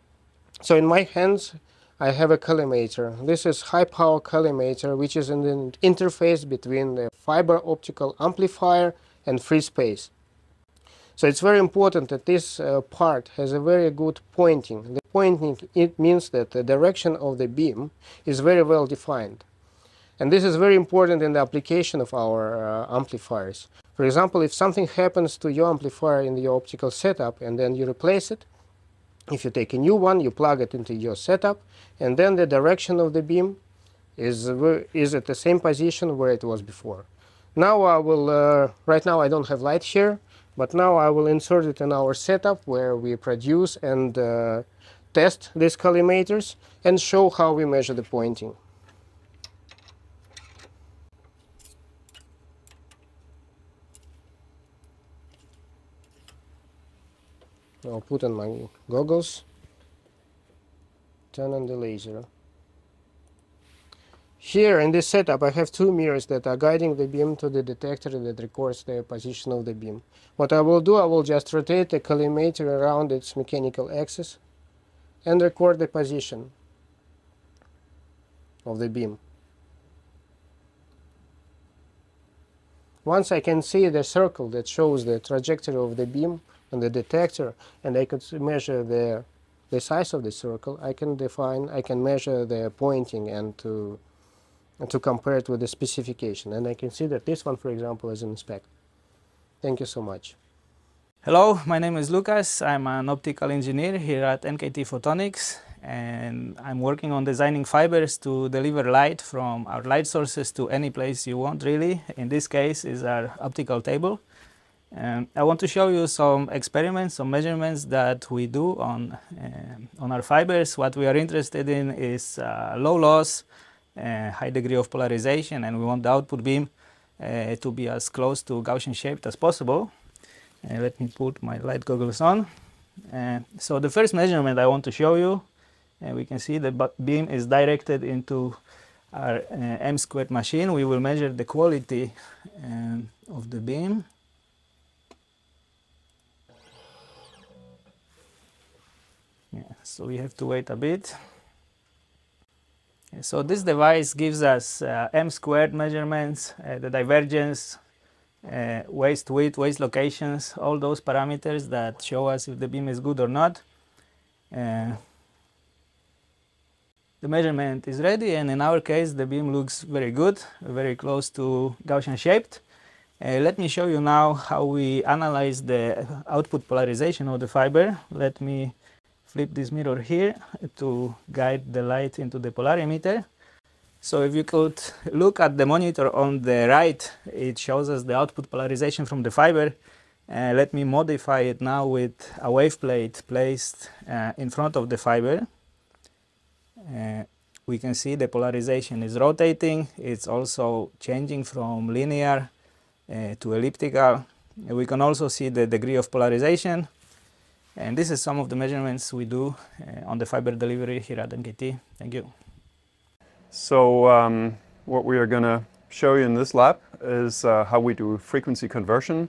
Speaker 10: So in my hands, I have a collimator. This is high power collimator, which is an interface between the fiber optical amplifier and free space. So it's very important that this uh, part has a very good pointing pointing, it means that the direction of the beam is very well defined. And this is very important in the application of our uh, amplifiers. For example, if something happens to your amplifier in your optical setup and then you replace it, if you take a new one, you plug it into your setup, and then the direction of the beam is, uh, is at the same position where it was before. Now I will, uh, right now I don't have light here, but now I will insert it in our setup where we produce and uh, test these collimators and show how we measure the pointing. I'll put on my goggles, turn on the laser. Here in this setup I have two mirrors that are guiding the beam to the detector that records the position of the beam. What I will do, I will just rotate the collimator around its mechanical axis and record the position of the beam. Once I can see the circle that shows the trajectory of the beam on the detector and I could measure the, the size of the circle, I can define, I can measure the pointing and to, and to compare it with the specification. And I can see that this one, for example, is in spec. Thank you so much.
Speaker 5: Hello, my name is Lucas. I'm an optical engineer here at NKT Photonics and I'm working on designing fibers to deliver light from our light sources to any place you want really. In this case is our optical table. Um, I want to show you some experiments, some measurements that we do on, uh, on our fibers. What we are interested in is uh, low loss, uh, high degree of polarization and we want the output beam uh, to be as close to Gaussian shaped as possible. Uh, let me put my light goggles on. Uh, so the first measurement I want to show you, and we can see the beam is directed into our uh, M squared machine. We will measure the quality um, of the beam. Yeah, so we have to wait a bit. So this device gives us uh, m squared measurements, uh, the divergence uh, waist width, locations, all those parameters that show us if the beam is good or not. Uh, the measurement is ready and in our case the beam looks very good, very close to Gaussian shaped. Uh, let me show you now how we analyze the output polarization of the fiber. Let me flip this mirror here to guide the light into the polarimeter. So if you could look at the monitor on the right, it shows us the output polarization from the fiber. Uh, let me modify it now with a wave plate placed uh, in front of the fiber. Uh, we can see the polarization is rotating. It's also changing from linear uh, to elliptical. we can also see the degree of polarization. And this is some of the measurements we do uh, on the fiber delivery here at NKT. Thank you.
Speaker 11: So um, what we are going to show you in this lab is uh, how we do frequency conversion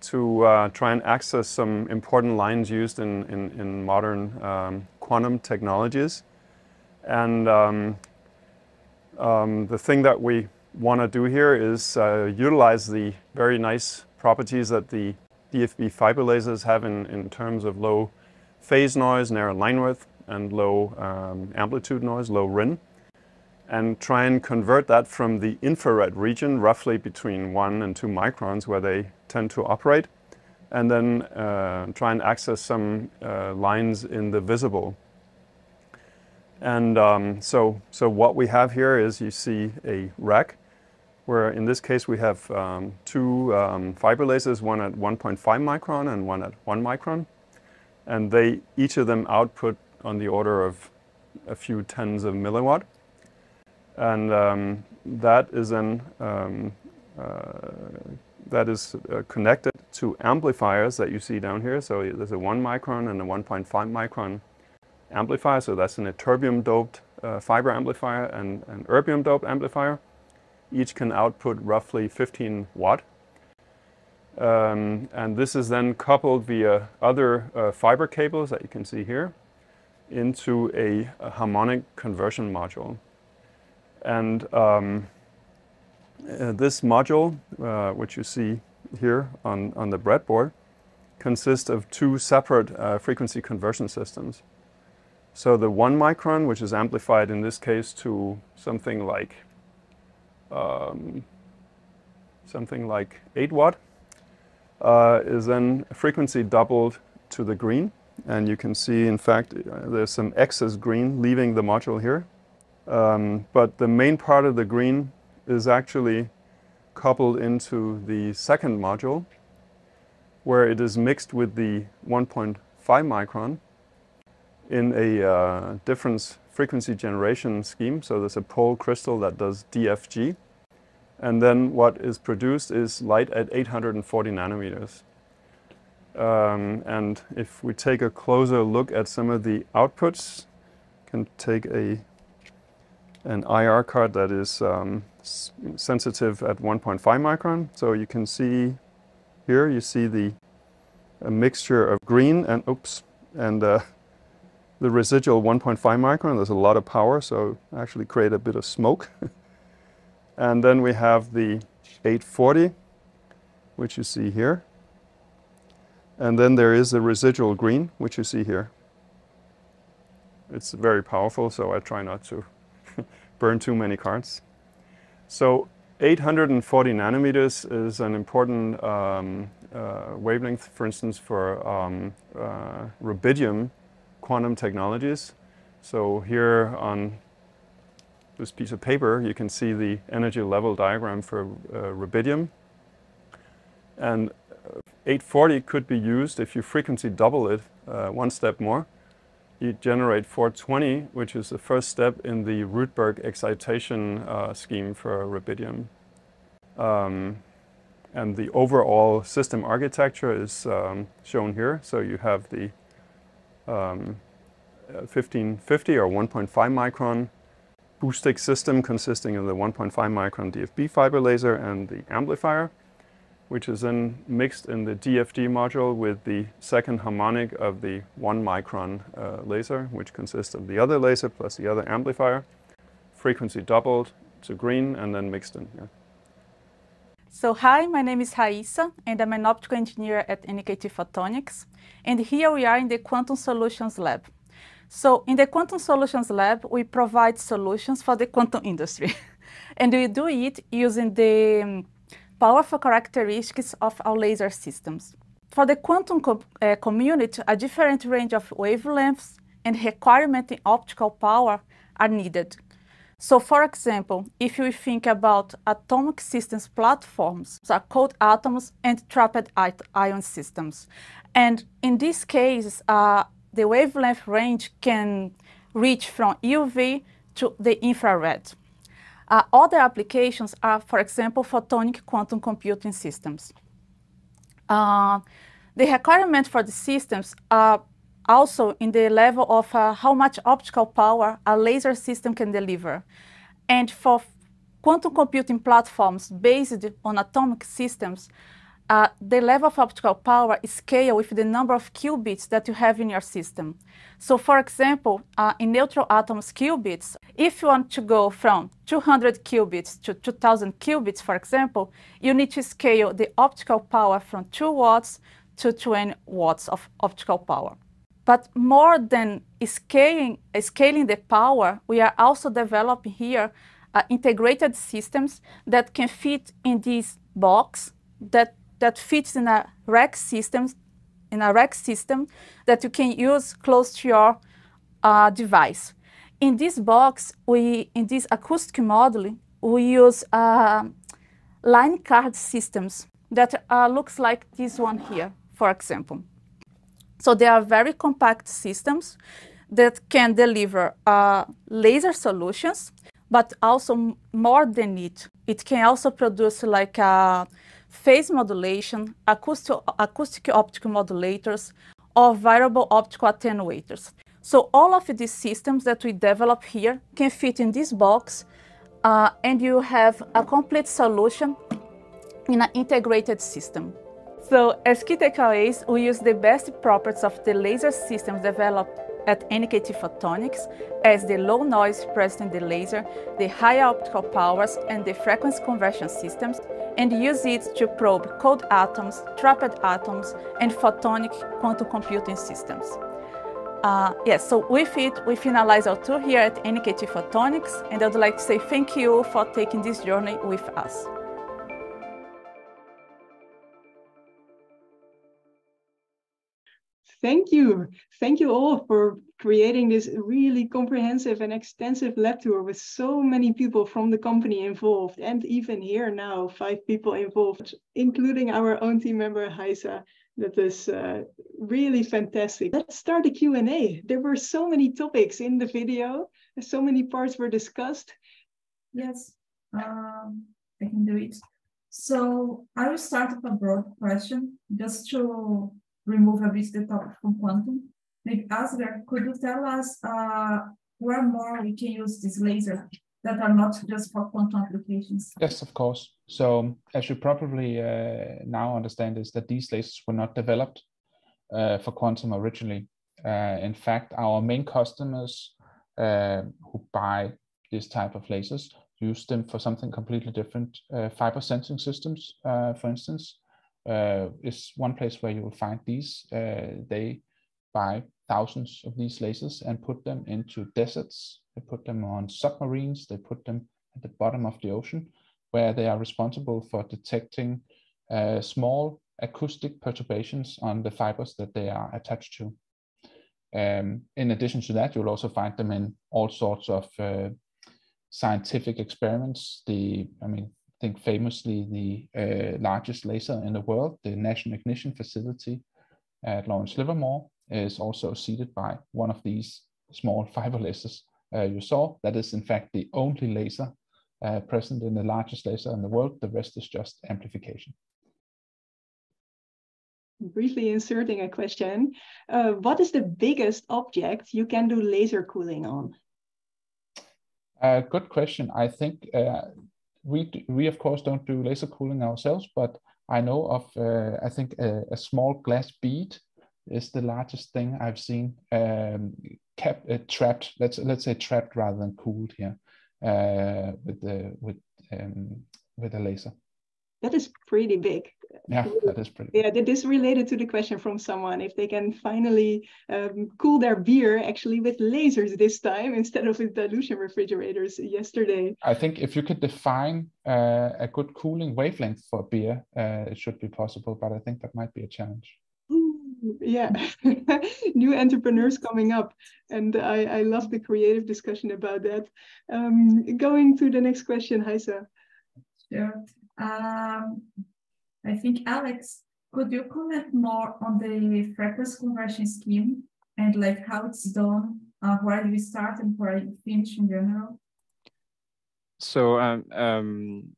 Speaker 11: to uh, try and access some important lines used in, in, in modern um, quantum technologies. And um, um the thing that we want to do here is uh, utilize the very nice properties that the DFB fiber lasers have in, in terms of low phase noise, narrow line width, and low um, amplitude noise, low RIN and try and convert that from the infrared region, roughly between 1 and 2 microns where they tend to operate, and then uh, try and access some uh, lines in the visible. And um, so, so what we have here is you see a rack, where in this case we have um, two um, fiber lasers, one at 1.5 micron and one at 1 micron. And they, each of them output on the order of a few tens of milliwatt and um, that is then um, uh, that is uh, connected to amplifiers that you see down here. So there's a one micron and a 1.5 micron amplifier. So that's an ytterbium doped uh, fiber amplifier and an erbium doped amplifier. Each can output roughly 15 watt. Um, and this is then coupled via other uh, fiber cables that you can see here into a, a harmonic conversion module. And um, uh, this module, uh, which you see here on, on the breadboard, consists of two separate uh, frequency conversion systems. So the one micron, which is amplified in this case to something like um, something like 8 watt, uh, is then frequency doubled to the green. And you can see, in fact, uh, there's some excess green leaving the module here. Um, but the main part of the green is actually coupled into the second module where it is mixed with the 1.5 micron in a uh, difference frequency generation scheme. So there's a pole crystal that does DFG. And then what is produced is light at 840 nanometers. Um, and if we take a closer look at some of the outputs, can take a an IR card that is um, sensitive at 1.5 micron. So you can see here, you see the a mixture of green and oops, and uh, the residual 1.5 micron. There's a lot of power, so actually create a bit of smoke. and then we have the 840, which you see here. And then there is the residual green, which you see here. It's very powerful, so I try not to burn too many cards. So 840 nanometers is an important um, uh, wavelength, for instance, for um, uh, rubidium quantum technologies. So here on this piece of paper, you can see the energy level diagram for uh, rubidium. And uh, 840 could be used if you frequency double it uh, one step more you generate 420, which is the first step in the Rydberg excitation uh, scheme for rubidium. Um, and the overall system architecture is um, shown here. So you have the um, 1550 or 1.5 micron BOOSTIK system consisting of the 1.5 micron DFB fiber laser and the amplifier which is then mixed in the DFG module with the second harmonic of the one micron uh, laser, which consists of the other laser plus the other amplifier, frequency doubled to green and then mixed in. Yeah.
Speaker 12: So hi, my name is Rayssa and I'm an optical engineer at NKT Photonics. And here we are in the Quantum Solutions Lab. So in the Quantum Solutions Lab, we provide solutions for the quantum industry. and we do it using the um, powerful characteristics of our laser systems. For the quantum co uh, community, a different range of wavelengths and requirement in optical power are needed. So, for example, if we think about atomic systems platforms, so cold atoms and trapped ion systems, and in this case, uh, the wavelength range can reach from UV to the infrared. Uh, other applications are, for example, photonic quantum computing systems. Uh, the requirement for the systems are also in the level of uh, how much optical power a laser system can deliver. And for quantum computing platforms based on atomic systems, uh, the level of optical power is scaled with the number of qubits that you have in your system. So for example, uh, in neutral atoms qubits, if you want to go from 200 qubits to 2000 qubits, for example, you need to scale the optical power from 2 watts to 20 watts of optical power. But more than scaling, uh, scaling the power, we are also developing here uh, integrated systems that can fit in this box that that fits in a rack system, in a rack system that you can use close to your uh, device. In this box, we in this acoustic modeling, we use uh, line card systems that uh, looks like this one here, for example. So they are very compact systems that can deliver uh, laser solutions, but also more than it. It can also produce like uh, phase modulation, acoustic, optical modulators, or variable optical attenuators. So all of these systems that we develop here can fit in this box uh, and you have a complete solution in an integrated system. So as key takeaways, we use the best properties of the laser systems developed at NKT Photonics as the low noise present in the laser, the high optical powers and the frequency conversion systems, and use it to probe cold atoms, trapped atoms, and photonic quantum computing systems. Uh, yes, so with it, we finalize our tour here at NKT Photonics, and I'd like to say thank you for taking this journey with us.
Speaker 1: thank you. Thank you all for creating this really comprehensive and extensive lab tour with so many people from the company involved. And even here now, five people involved, including our own team member, Rayssa. That is uh, really fantastic. Let's start the Q&A. There were so many topics in the video. So many parts were discussed.
Speaker 3: Yes, um, I can do it. So I will start with a broad question just to remove a bit the topic from quantum. Maybe Asger, could you tell us uh, where more we can use this laser that are not just for quantum applications?
Speaker 2: Yes, of course. So as you probably uh, now understand is that these lasers were not developed uh, for quantum originally. Uh, in fact, our main customers uh, who buy this type of lasers use them for something completely different. Uh, fiber sensing systems, for instance, uh, is one place where you will find these. Uh, they buy thousands of these lasers and put them into deserts. They put them on submarines. They put them at the bottom of the ocean, where they are responsible for detecting uh, small acoustic perturbations on the fibers that they are attached to. Um, in addition to that, you'll also find them in all sorts of uh, scientific experiments. The, I mean, think famously the uh, largest laser in the world, the National Ignition Facility at Lawrence Livermore, is also seated by one of these small fiber lasers uh, you saw. That is, in fact, the only laser uh, present in the largest laser in the world. The rest is just amplification.
Speaker 1: Briefly inserting a question, uh, what is the biggest object you can do laser cooling on?
Speaker 2: Uh, good question. I think uh, we we of course don't do laser cooling ourselves, but I know of uh, I think a, a, small glass bead is the largest thing I've seen um, kept uh, trapped. Let's let's say trapped rather than cooled here uh, with the with um, with a laser.
Speaker 1: That is pretty big yeah that is pretty yeah that is related to the question from someone if they can finally um, cool their beer actually with lasers this time instead of with dilution refrigerators yesterday
Speaker 2: i think if you could define uh, a good cooling wavelength for beer uh, it should be possible but i think that might be a challenge
Speaker 1: yeah new entrepreneurs coming up and I, I love the creative discussion about that um, going to the
Speaker 3: next question heisa yeah um, I think, Alex, could you comment more on the frequency conversion scheme and like how it's done, uh, where do you start and where you finish in general?
Speaker 4: So um, um,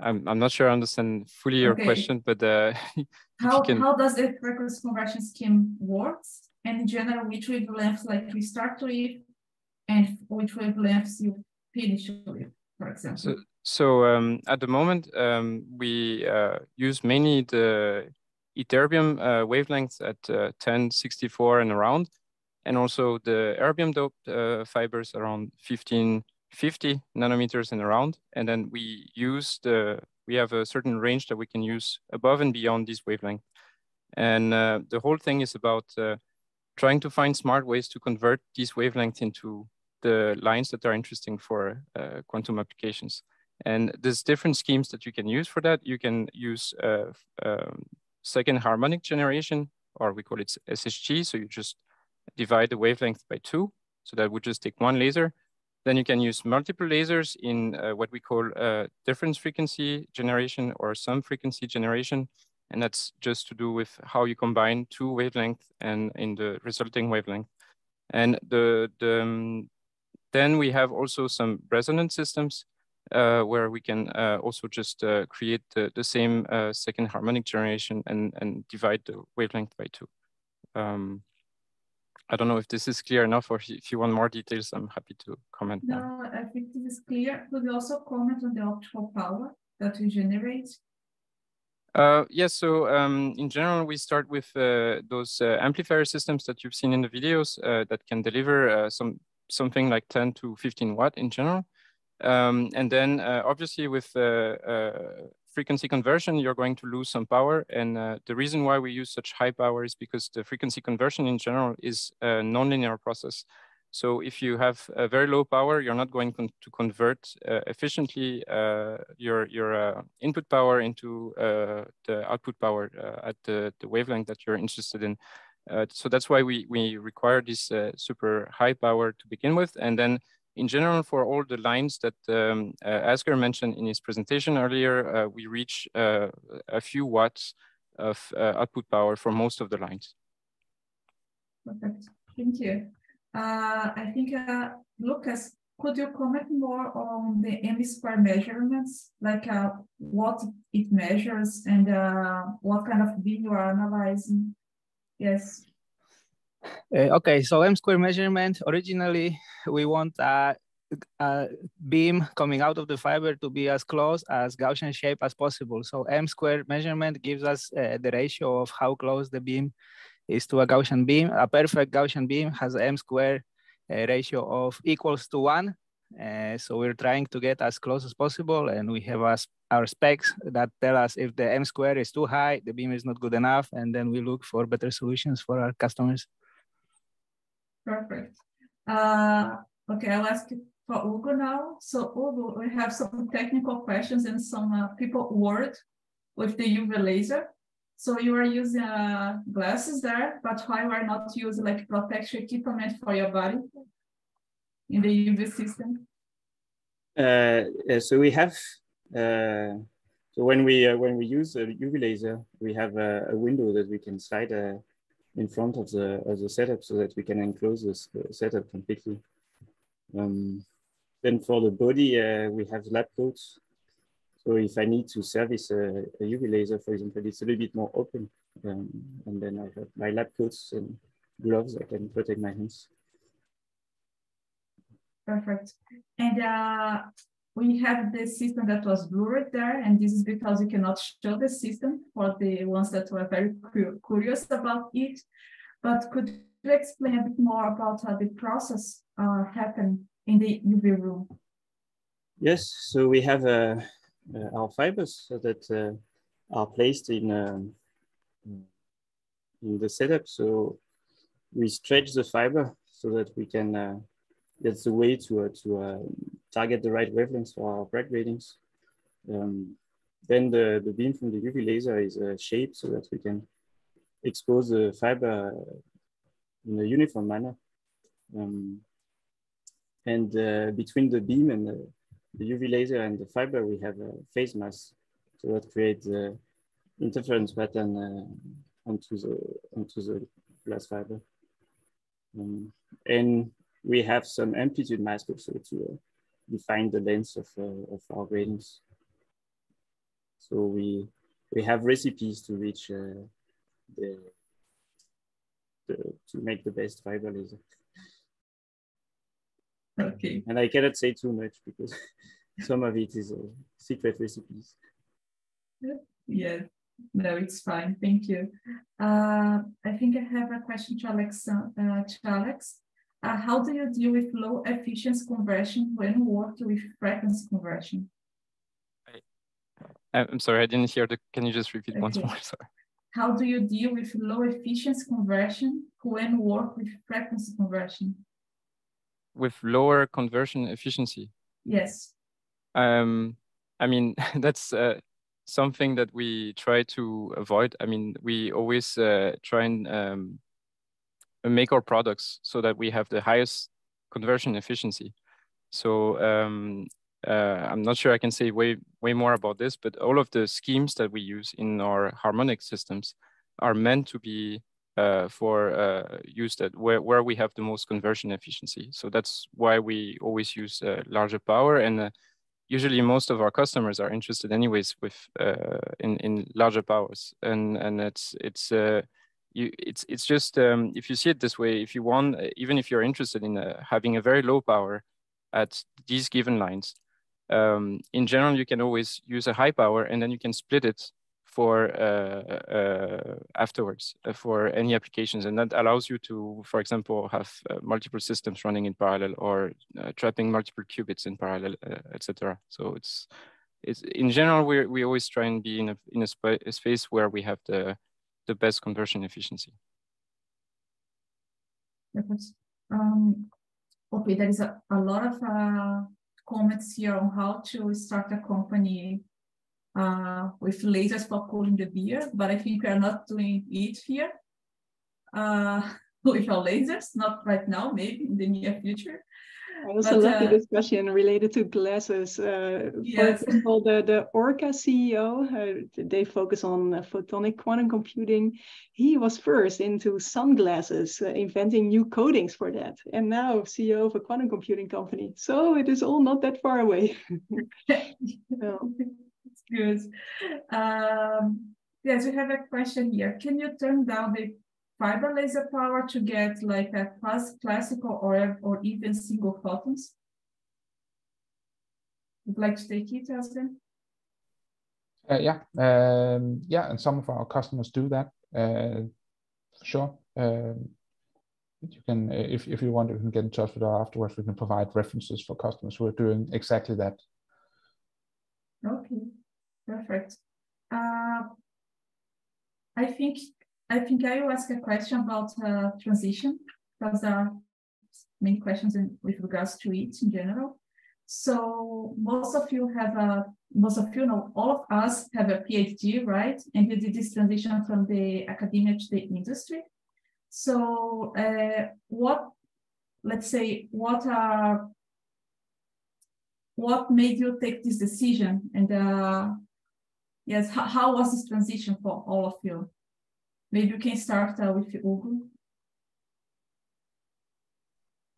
Speaker 4: I'm, I'm not sure I understand fully your okay. question, but uh, how,
Speaker 3: can... how does the frequency conversion scheme works? And in general, which wavelengths like you start with and which wavelengths you finish with, for example? So,
Speaker 4: so um, at the moment, um, we uh, use mainly the ytterbium uh, wavelengths at uh, 1064 and around, and also the erbium doped uh, fibers around 1550 nanometers and around. And then we use the, we have a certain range that we can use above and beyond these wavelengths. And uh, the whole thing is about uh, trying to find smart ways to convert these wavelengths into the lines that are interesting for quantum applications. And there's different schemes that you can use for that. You can use uh, um, second harmonic generation, or we call it SHG. So you just divide the wavelength by two. So that would just take one laser. Then you can use multiple lasers in uh, what we call uh, difference frequency generation or sum frequency generation. And that's just to do with how you combine two wavelengths and in the resulting wavelength. And the, the um, then we have also some resonance systems uh, where we can uh, also just uh, create the, the same uh, second harmonic generation and, and divide the wavelength by two. Um, I don't know if this is clear enough or if you want more details, I'm happy to comment. No,
Speaker 3: now. I think this is clear. Could you also comment on the optical power that we generate?
Speaker 4: Uh, yes, yeah, so um, in general, we start with uh, those amplifier systems that you've seen in the videos that can deliver some something like 10 to 15 watt in general. Um, and then uh, obviously with uh, uh, frequency conversion, you're going to lose some power. And uh, the reason why we use such high power is because the frequency conversion in general is a nonlinear process. So if you have a very low power, you're not going con to convert uh, efficiently uh, your, your input power into the output power at the, the wavelength that you're interested in. so that's why we, we require this super high power to begin with. And then in general, for all the lines that um, uh, Asger mentioned in his presentation earlier, uh, we reach uh, a few watts of uh, output power for most of the lines.
Speaker 3: Perfect, thank you. Uh, I think, uh, Lucas, could you comment more on the m square measurements, like what it measures and what kind of bin you are analyzing? Yes.
Speaker 5: Uh, okay, so M square measurement, originally we want a, a, beam coming out of the fiber to be as close as Gaussian shape as possible. So M square measurement gives us uh, the ratio of how close the beam is to a Gaussian beam. A perfect Gaussian beam has M square uh, ratio of equals to one. Uh, so we're trying to get as close as possible and we have us, our specs that tell us if the M square is too high, the beam is not good enough, and then we look for better solutions for our customers
Speaker 3: perfect. Uh, okay, I'll ask for Hugo now. So Hugo, we have some technical questions and some uh, people worried with the UV laser. So you are using uh, glasses there, but why you are not using like protection equipment for your body in the UV system?
Speaker 6: Uh, uh, so we have, uh, so when we uh, when we use a UV laser, we have a, a window that we can slide uh, in front of the, of the setup so that we can enclose this uh, setup completely. Um, then for the body, uh, we have lab coats. So if I need to service a, a UV laser, for example, it's a little bit more open. Um, and then I have my lab coats and gloves, I can protect my hands.
Speaker 3: Perfect. And uh, we have the system that was blurred there, and this is because you cannot show the system for the ones that were very curious about it. But could you explain a bit more about how the process uh, happened in the UV room? Yes,
Speaker 6: so we have uh, uh, our fibers that uh, are placed in, um, in the setup. So we stretch the fiber so that we can uh, that's the way to uh, to uh, target the right wavelengths for our Bragg gratings. Um, then the, the beam from the UV laser is shaped so that we can expose the fiber uh, in a uniform manner. Um, and uh, between the beam and the, the, UV laser and the fiber, we have a phase mask. So that creates the interference pattern uh, onto, the, onto the glass fiber. Um, and we have some amplitude mask also to define the length of, uh, of our gratings. So we we have recipes to reach uh, the, the to make the best fiber laser. Okay. And I cannot say too much because some of it is uh, secret recipes.
Speaker 3: Yeah, no, it's fine. Thank you. Uh, I think I have a question to Alex. Uh, to Alex. Uh, how do you deal with low efficiency conversion when worked with frequency conversion?
Speaker 4: I, am sorry, I didn't hear the, can you just repeat okay. once more, sorry.
Speaker 3: How do you deal with low efficiency conversion when worked with frequency conversion?
Speaker 4: With lower conversion efficiency? Yes. Um, I mean, that's uh, something that we try to avoid. I mean, we always uh, try and um, make our products so that we have the highest conversion efficiency. So um, uh, I'm not sure I can say way way more about this, but all of the schemes that we use in our harmonic systems are meant to be uh, for uh, use that where, where we have the most conversion efficiency. So that's why we always use larger power and uh, usually most of our customers are interested anyways with uh, in, in larger powers and and it's it's uh, you, it's it's just um, if you see it this way, if you want, uh, even if you're interested in uh, having a very low power at these given lines, um, in general you can always use a high power and then you can split it for uh, uh, uh afterwards uh, for any applications, and that allows you to, for example, have multiple systems running in parallel or trapping multiple qubits in parallel, etc. So it's it's in general we we always try and be in a in a, sp a space where we have the the best conversion efficiency.
Speaker 3: Um, okay, there is a, a lot of uh, comments here on how to start a company uh, with lasers for cooling the beer, but I think we are not doing it here uh, with our lasers, not right now, maybe in the near future. I also but, love uh, the
Speaker 1: discussion related to glasses. Uh, yes. For example, the, the Orca CEO, uh, they focus on uh, photonic quantum computing. He was first into sunglasses, uh, inventing new coatings for that, and now CEO of a quantum computing company. So it is all not that far away.
Speaker 3: no. It's good. Um, yes, we have a question here. Can you turn down the fiber laser power to get like a plus classical or, or even single photons? Would like to take it, Asger?
Speaker 2: Uh, yeah, um, yeah, and some of our customers do that. Uh, sure. Um, you can, if, if you want, you can get in touch with us afterwards. We can provide references for customers who are doing exactly that.
Speaker 3: Okay, perfect. Uh, I think I think I will ask a question about uh, transition because there are many questions in, with regards to it in general. So most of you have a uh, most of you know all of us have a PhD, right? And you did this transition from the academia to the industry. So uh, what let's say what are what made you take this decision and uh, yes how, how was this transition for all of you Maybe you can start uh, with Hugo.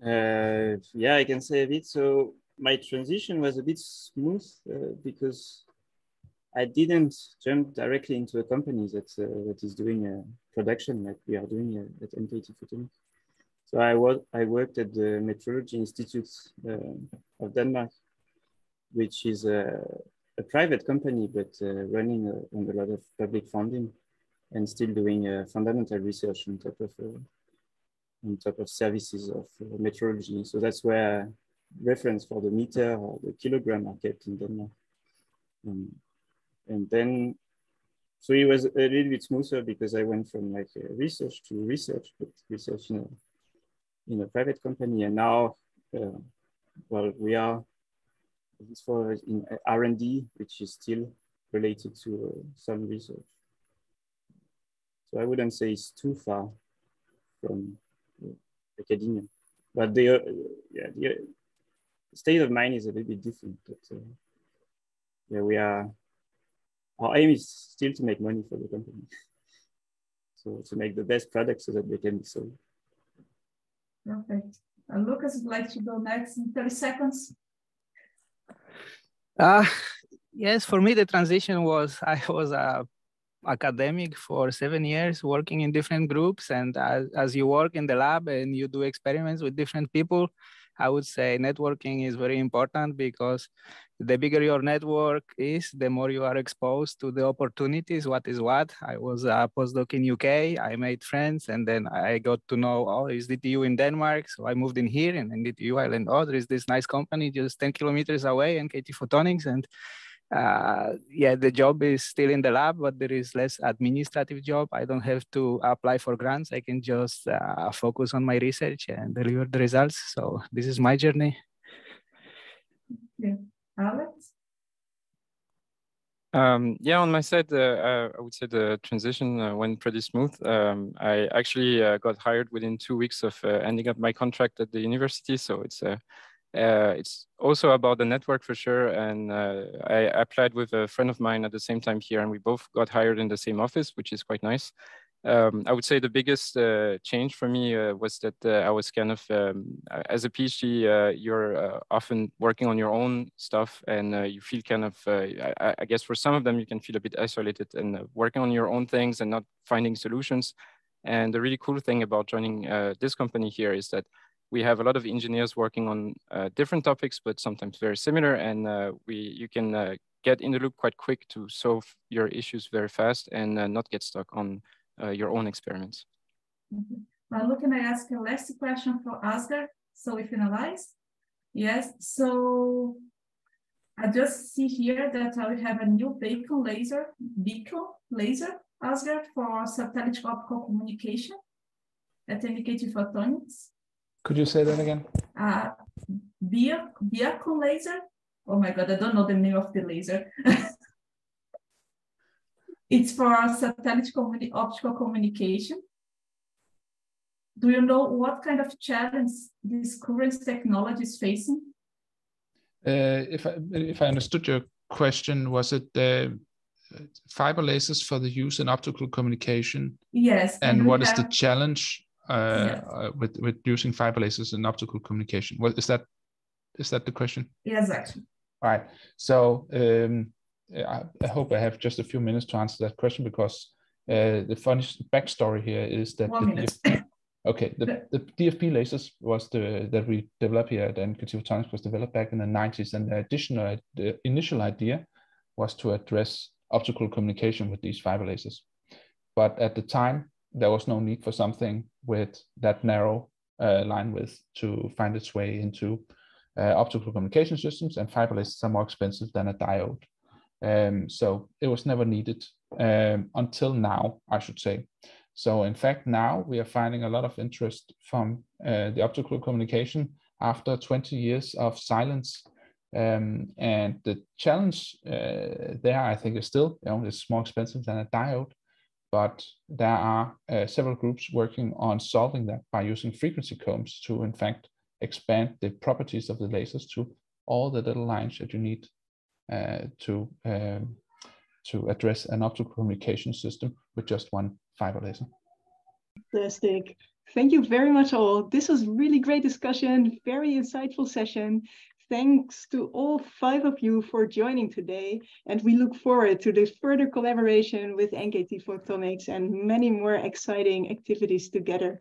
Speaker 6: Uh, yeah, I can say a bit. So my transition was a bit smooth uh, because I didn't jump directly into a company that uh, that is doing a production like we are doing uh, at NKT Photonics. So I was I worked at the Metrology Institute uh, of Denmark, which is a, a private company but uh, running uh, on a lot of public funding and still doing uh, fundamental research on top of uh, on top of services of uh, metrology. So that's where reference for the meter or the kilogram are kept in Denmark. Um, and then, so it was a little bit smoother because I went from like uh, research to research, but research in a, in a private company. And now, uh, well, we are this far in R&D, which is still related to uh, some research. So I wouldn't say it's too far from academia, but the uh, yeah the uh, state of mind is a little bit different. But uh, yeah, we are our aim is still to make money for the company, so to make the best product so that they can be sold.
Speaker 3: Perfect. Uh, Lucas would like to go next in 30 seconds.
Speaker 5: Uh, yes, for me, the transition was I was a uh, academic for seven years working in different groups and as, as you work in the lab and you do experiments with different people i would say networking is very important because the bigger your network is the more you are exposed to the opportunities what is what i was a postdoc in uk i made friends and then i got to know oh is dtu in denmark so i moved in here and in dtu i learned oh there is this nice company just 10 kilometers away and kt photonics and uh, yeah, the job is still in the lab, but there is less administrative job. I don't have to apply for grants. I can just uh, focus on my research and deliver the results. So this is my journey.
Speaker 3: Yeah, Alex.
Speaker 4: Um, yeah, on my side, uh, uh I would say the transition uh, went pretty smooth. Um, I actually uh, got hired within two weeks of ending up my contract at the university, so it's a uh, it's also about the network for sure. And uh, I applied with a friend of mine at the same time here, and we both got hired in the same office, which is quite nice. Um, I would say the biggest uh, change for me uh, was that uh, I was kind of, um, as a PhD, uh, you're often working on your own stuff and you feel kind of, I, I, guess for some of them, you can feel a bit isolated and working on your own things and not finding solutions. And the really cool thing about joining this company here is that we have a lot of engineers working on uh, different topics, but sometimes very similar. And uh, we you can uh, get in the loop quite quick to solve your issues very fast and uh, not get stuck on uh, your own experiments.
Speaker 3: Mm mm-hmm. -hmm. looking, I ask a last question for Asger. So we finalize. Yes. So I just see here that uh, we have a new beacon laser, beacon laser, Asger for satellite optical communication at NKT Photonics. Could you
Speaker 2: say that again?
Speaker 3: Uh, vehicle laser. Oh my God, I don't know the name of the laser. it's for satellite communi optical communication. Do you know what kind of challenge this current technology is facing?
Speaker 2: Uh, if I if I understood your question, was it uh, fiber lasers for the use in optical communication? Yes. And, and what have, is the challenge uh, uh, with with using fiber lasers in optical communication. What is that? Is that the question? Yes, actually. All right. So um, I, I, hope I have just a few minutes to answer that question because uh, the funny backstory here is that. One okay, the, the DFB lasers was the that we developed here at NKT Photonics was developed back in the 90s, and the additional the initial idea was to address optical communication with these fiber lasers. But at the time, there was no need for something with that narrow uh, line width to find its way into uh, optical communication systems, and fiber lasers are more expensive than a diode. Um, so it was never needed um, until now, I should say. So in fact, now we are finding a lot of interest from uh, the optical communication after 20 years of silence. Um, and the challenge uh, there, I think, is still, you know, it's more expensive than a diode but there are uh, several groups working on solving that by using frequency combs to, in fact, expand the properties of the lasers to all the little lines that you need uh, to, um, to address an optical communication system with just one fiber laser.
Speaker 1: Fantastic. Thank you very much all. This was really great discussion, very insightful session. Thanks to all five of you for joining today, and we look forward to the further collaboration with NKT Photonics and many more exciting activities together.